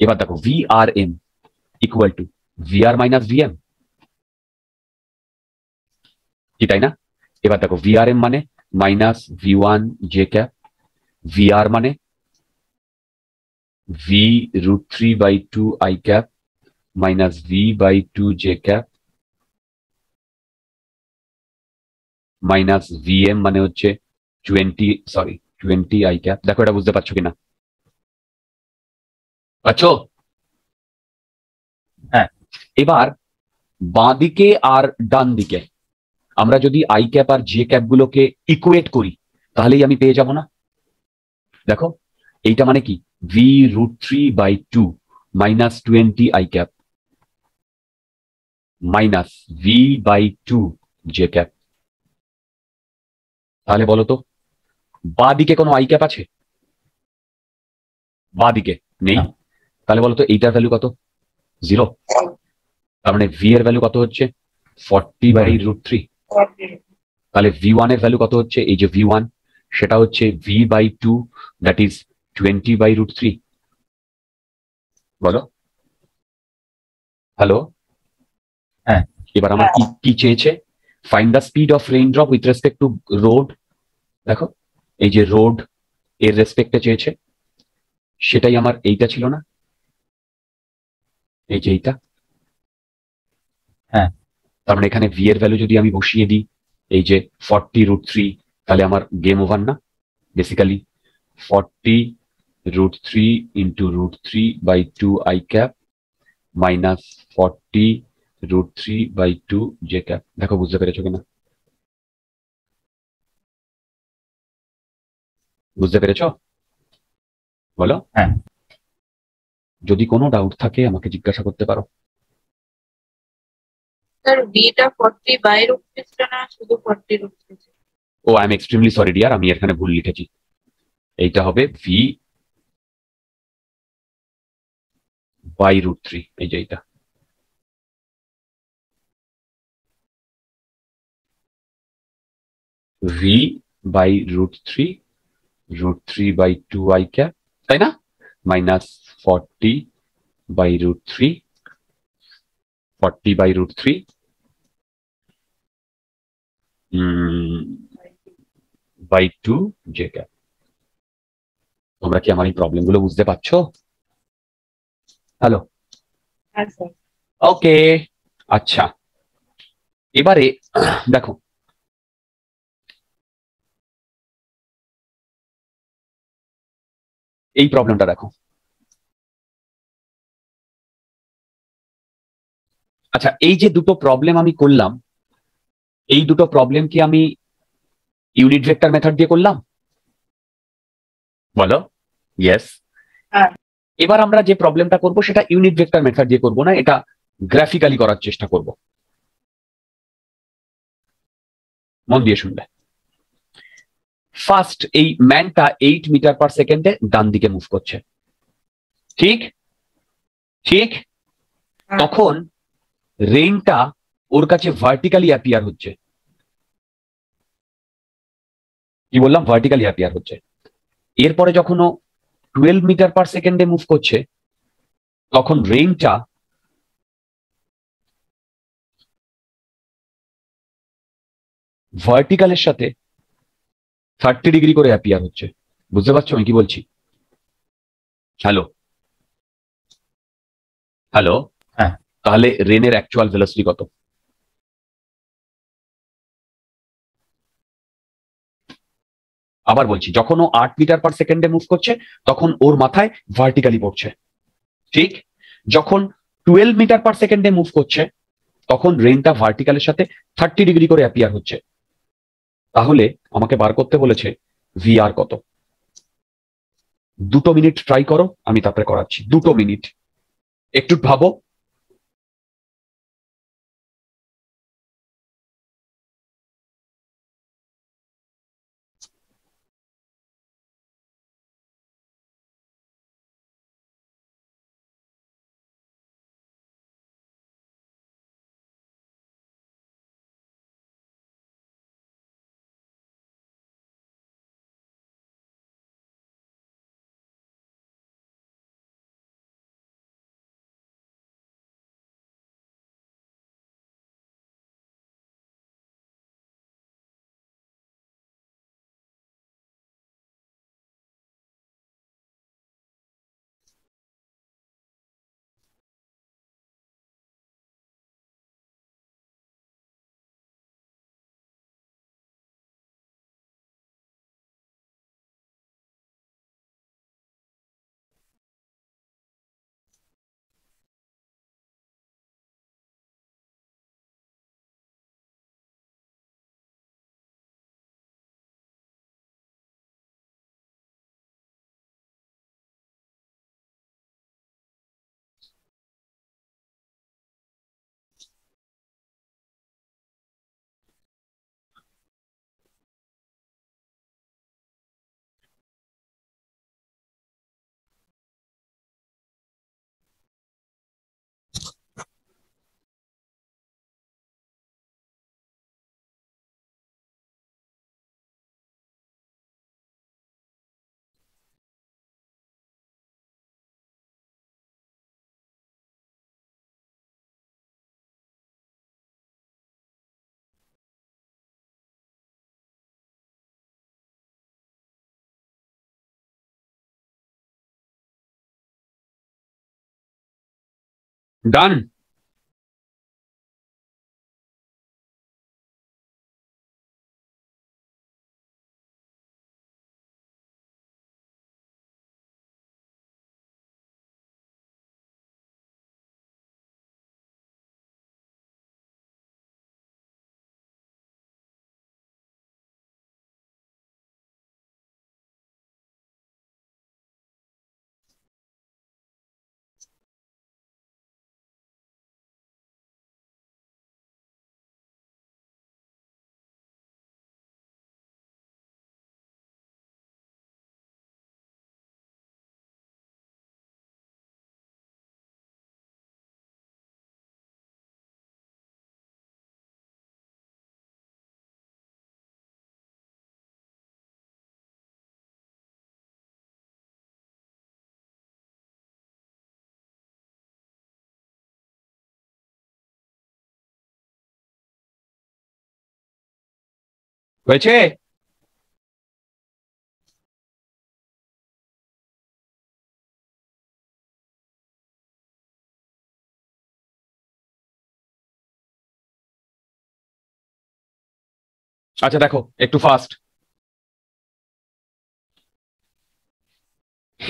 এবার দেখো V R M equal to V R minus V M কি তাই না? এবার দেখো ভি আর এম মানে minus V one J cap V R মানে V root three by two I cap minus V by two J cap minus VM মানে হচ্ছে twenty sorry twenty I cap দেখো এটা বুঝতে পারছ কিনা? পাচ্ছো হ্যাঁ। এবার বাঁ দিকে আর ডান দিকে আমরা যদি আই ক্যাপ আর জে ক্যাপ গুলোকে ইকুয়েট করি, তাহলেই আমি পেয়ে যাব না। দেখো এইটা মানে কি? V root three by two minus twenty I cap minus V by two J cap তাহলে বলো তো বা দিকে কোনো আই ক্যাপ আছে? বা দিকে নেই তাহলে বলো তো এইটার ভ্যালু কত? জিরো তার মানে ভি এর ভ্যালু কত হচ্ছে? ফর্টি বাই রুট থ্রি তাহলে ভি ওয়ানের ভ্যালু কত হচ্ছে? এই যে ভি ওয়ান সেটা হচ্ছে V by two that is twenty by root three বলো। হ্যালো হ্যাঁ। এবার আমার কি কি চেয়েছে? Find the speed of rain drop with respect to road দেখো এই যে রোডের রেসপেক্টে চেয়েছে। সেটাই আমার এইটা ছিল না। এই যে এইটা। হ্যাঁ। তার মানে এখানে ভি এর ভ্যালু যদি আমি বসিয়ে দিই এই যে ফর্টি রুট থ্রি তাহলে আমার গেম ওভার না। Basically forty root three into root three by two I cap minus forty root three by two J cap দেখো বুঝতে পেরেছ কিনা? বুঝতে পেরেছ? বলো। হ্যাঁ। যদি কোনো ডাউট থাকে আমাকে জিজ্ঞাসা করতে পারো। স্যার বিটা ফর্টি বাই রুপিসটা না শুধু forty rupees oh I am extremely sorry dear আমি এখানে ভুল লিখেছি। এইটা হবে ভি বাই রুট থ্রি এই যে এইটা V by root three root three by two I cap তাই না? Minus forty by root three forty by root three by two J cap তোমরা কি আমার এই প্রবলেমগুলো বুঝতে পারছ? হ্যালো হ্যাঁ ওকে আচ্ছা। এবারে দেখো। এই প্রবলেমটা দেখো। আচ্ছা এই যে দুটো প্রবলেম আমি করলাম এই দুটো প্রবলেম কি আমি ইউনিট ভেক্টর মেথড দিয়ে করলাম? বলো? ইয়েস হ্যাঁ। এবার আমরা যে প্রবলেমটা করব সেটা ইউনিট ভেক্টর মেথড দিয়ে করব না এটা গ্রাফিক্যালি করার চেষ্টা করব। মন দিয়ে শুনবে। ফার্স্ট এই ম্যানটা এইট মিটার পার সেকেন্ডে ডান দিকে মুভ করছে। ঠিক? ঠিক? হ্যাঁ। তখন রেইনটা ওর কাছে ভার্টিক্যালি অ্যাপিয়ার হচ্ছে। কি বললাম? ভার্টিক্যালি অ্যাপিয়ার হচ্ছে। এরপরে যখন ও টুয়েলভ মিটার পার সেকেন্ডে মুভ করছে তখন রেইনটা ভার্টিক্যালের সাথে থার্টি ডিগ্রি করে অ্যাপিয়ার হচ্ছে। বুঝতে পারছ আমি কি বলছি? হ্যালো হ্যালো হ্যাঁ। তাহলে রেনের অ্যাকচুয়াল ভেলোসিটি কত? আবার বলছি যখন ও আট মিটার পার সেকেন্ডে মুভ করছে, তখন ওর মাথায় ভার্টিক্যালি পড়ছে। ঠিক? যখন টুয়েলভ মিটার পার সেকেন্ডে মুভ করছে, তখন রেনটা ভার্টিক্যালের সাথে থার্টি ডিগ্রি করে অ্যাপিয়ার হচ্ছে। তাহলে আমাকে বার করতে বলেছে ভিআর কত? দুটো মিনিট ট্রাই করো, আমি তারপরে করাচ্ছি। দুটো মিনিট একটু ভাবো ডান হয়েছে? আচ্ছা দেখো একটু ফাস্ট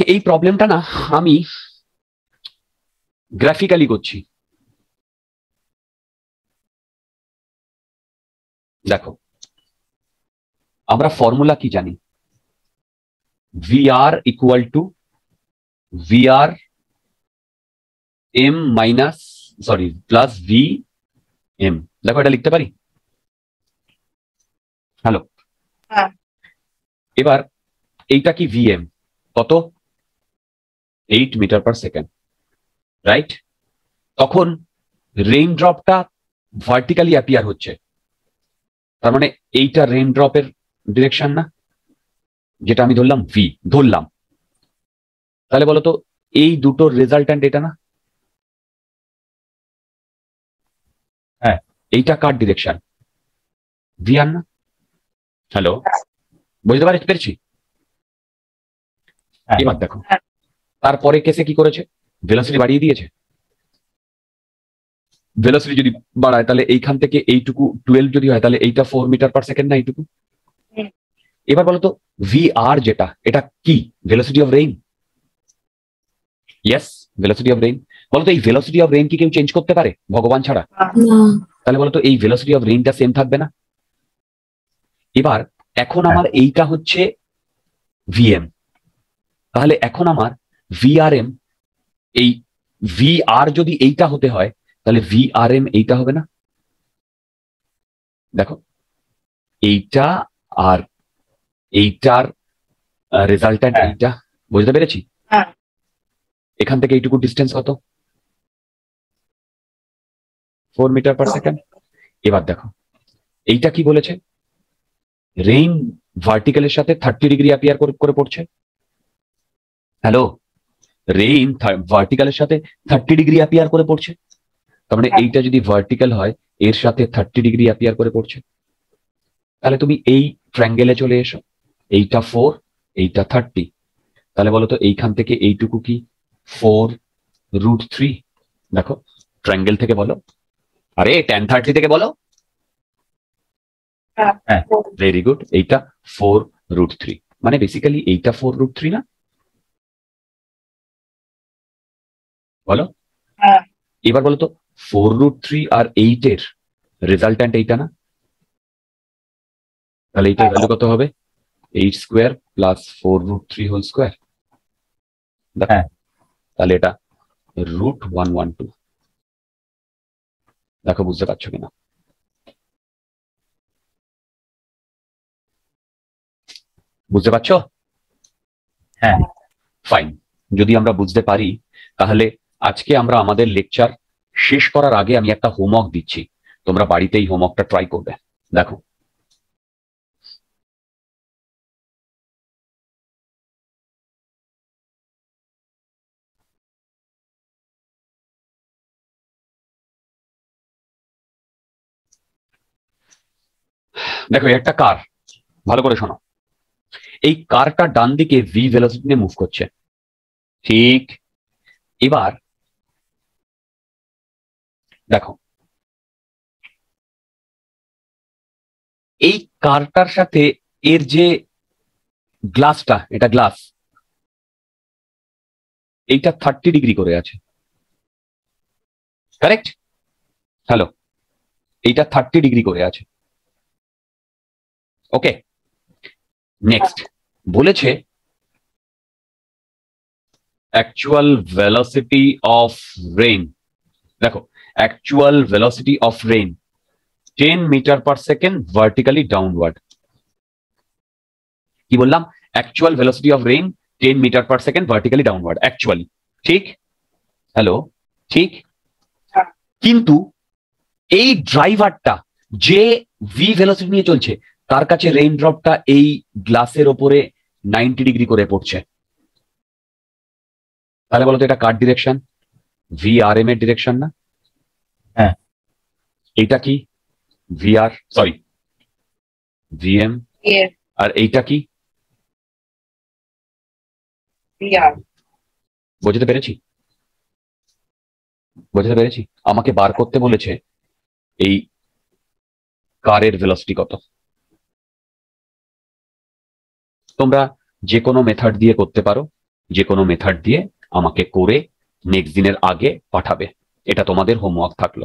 এই প্রবলেমটা না আমি গ্রাফিক্যালি করছি। দেখো আমরা ফর্মুলা কি জানি? V R equal to V R M minus sorry plus V M দেখো এটা লিখতে পারি? হ্যালো হ্যাঁ। এবার এইটা কি ভিএম কত? Eight metre per second right তখন রেইন ড্রপটা ভার্টিক্যালি অ্যাপিয়ার হচ্ছে। তার মানে এইটা রেইন ড্রপের ডিরেকশন না যেটা আমি ধরলাম ভি ধরলাম তাহলে বলতো এই দুটোর রেজাল্ট্যান্ট এটা না হ্যাঁ। এইটা কার ডিরেকশন ভি আর না হ্যালো বুঝতে পারছি পেরেছি হ্যাঁ। এবার দেখো। তারপরে কেসে কি করেছে ভেলোসিটি বাড়িয়ে দিয়েছে ভেলোসিটি যদি বাড়ায় তাহলে এইখান থেকে এইটুকু টুয়েলভ যদি হয় তাহলে এইটা ফোর মিটার পার সেকেন্ড না এইটুকু। এবার বলতো ভি আর যেটা এটা কি? Velocity of rain yes velocity of rain বলতো এই ভেলোসিটি অফ রেইন কি কেউ চেঞ্জ করতে পারে? ভগবান ছাড়া? না। তাহলে বলতো এই ভেলোসিটি অফ রেইনটা সেম থাকবে না? এবার এখন হ্যাঁ। আমার এইটা হচ্ছে ভিএম তাহলে এখন আমার ভিআরএম এই ভি আর যদি এইটা হতে হয় তাহলে ভিআরএম এইটা হবে না? দেখো এইটা আর এইটার রেজাল্ট্যান্ট হ্যাঁ। এইটা বুঝতে পেরেছি? হ্যাঁ। এখান থেকে এইটুকু ডিস্টেন্স কত? ফোর মিটার পার সেকেন্ড এবার দেখো এইটা কি বলেছে? রেইন ভার্টিক্যালের সাথে থার্টি ডিগ্রি অ্যাপিয়ার করে পড়ছে। হ্যালো রেইন ভার্টিক্যালের সাথে থার্টি ডিগ্রি অ্যাপিয়ার করে পড়ছে। তার মানে হ্যাঁ। এইটা যদি ভার্টিক্যাল হয় এর সাথে থার্টি ডিগ্রি অ্যাপিয়ার করে পড়ছে। তাহলে তুমি এই ট্রাঙ্গেলে চলে এসো। এইটা ফোর এইটা থার্টি তাহলে বলো তো এইখান থেকে এইটুকু কি? ফোর রুট থ্রি দেখো ট্রাঙ্গেল থেকে বলো। আরে টেন থার্টি থেকে বলো। হ্যাঁ। ভেরি গুড এইটা ফোর রুট থ্রি মানে বেসিক্যালি এইটা ফোর রুট থ্রি না? বলো। হ্যাঁ। এবার বলো তো ফোর রুট থ্রি আর এইটের রেজাল্ট্যান্ট এইটা না? তাহলে এইটার হ্যাঁ। ভ্যালু কত হবে? Eight square plus four root three whole square. হ্যাঁ। তাহলে এটা রুট ওয়ান ওয়ান টু। দেখো বুঝতে পারছ কিনা? বুঝতে পারছ? হ্যাঁ। ফাইন যদি আমরা বুঝতে পারি তাহলে আজকে আমরা আমাদের লেকচার শেষ করার আগে আমি একটা হোমওয়ার্ক দিচ্ছি। তোমরা বাড়িতে এই হোমওয়ার্কটা ট্রাই করবে। দেখো দেখো একটা কার ভালো করে শোনো। এই কারটা ডান দিকে ভি ভেলোসিটি নিয়ে মুভ করছে। ঠিক। এবার দেখো। এই কারটার সাথে এর যে গ্লাসটা এটা গ্লাস এইটা থার্টি ডিগ্রি করে আছে। কারেক্ট হ্যালো এইটা থার্টি ডিগ্রি করে আছে। ওকে নেক্সট বলেছে অ্যাকচুয়াল ভেলোসিটি অফ রেইন দেখো actual velocity of rain ten metre per second vertically downward কি বললাম? Actual velocity of rain ten metre per second vertically downward actually ঠিক? Hello ঠিক। কিন্তু এই ড্রাইভারটা যে ভি ভেলোসিটি নিয়ে চলছে তার কাছে রেইন ড্রপটা এই গ্লাসের ওপরে নাইনটি ডিগ্রি করে পড়ছে। তাহলে বলতো এটা কার ডিরেকশন ভি আর এম এর ডিরেকশন না? হ্যাঁ। এইটা কি? ভি আর সরি ভিএম এর আর এইটা কি? ভিআর বোঝাতে পেরেছি? বোঝাতে পেরেছি? আমাকে বার করতে বলেছে এই কারের ভেলোসিটি কত। তোমরা যে কোনো মেথড দিয়ে করতে পারো, যে কোনো মেথড দিয়ে আমাকে করে নেক্সট দিনের আগে পাঠাবে। এটা তোমাদের হোমওয়ার্ক থাকল।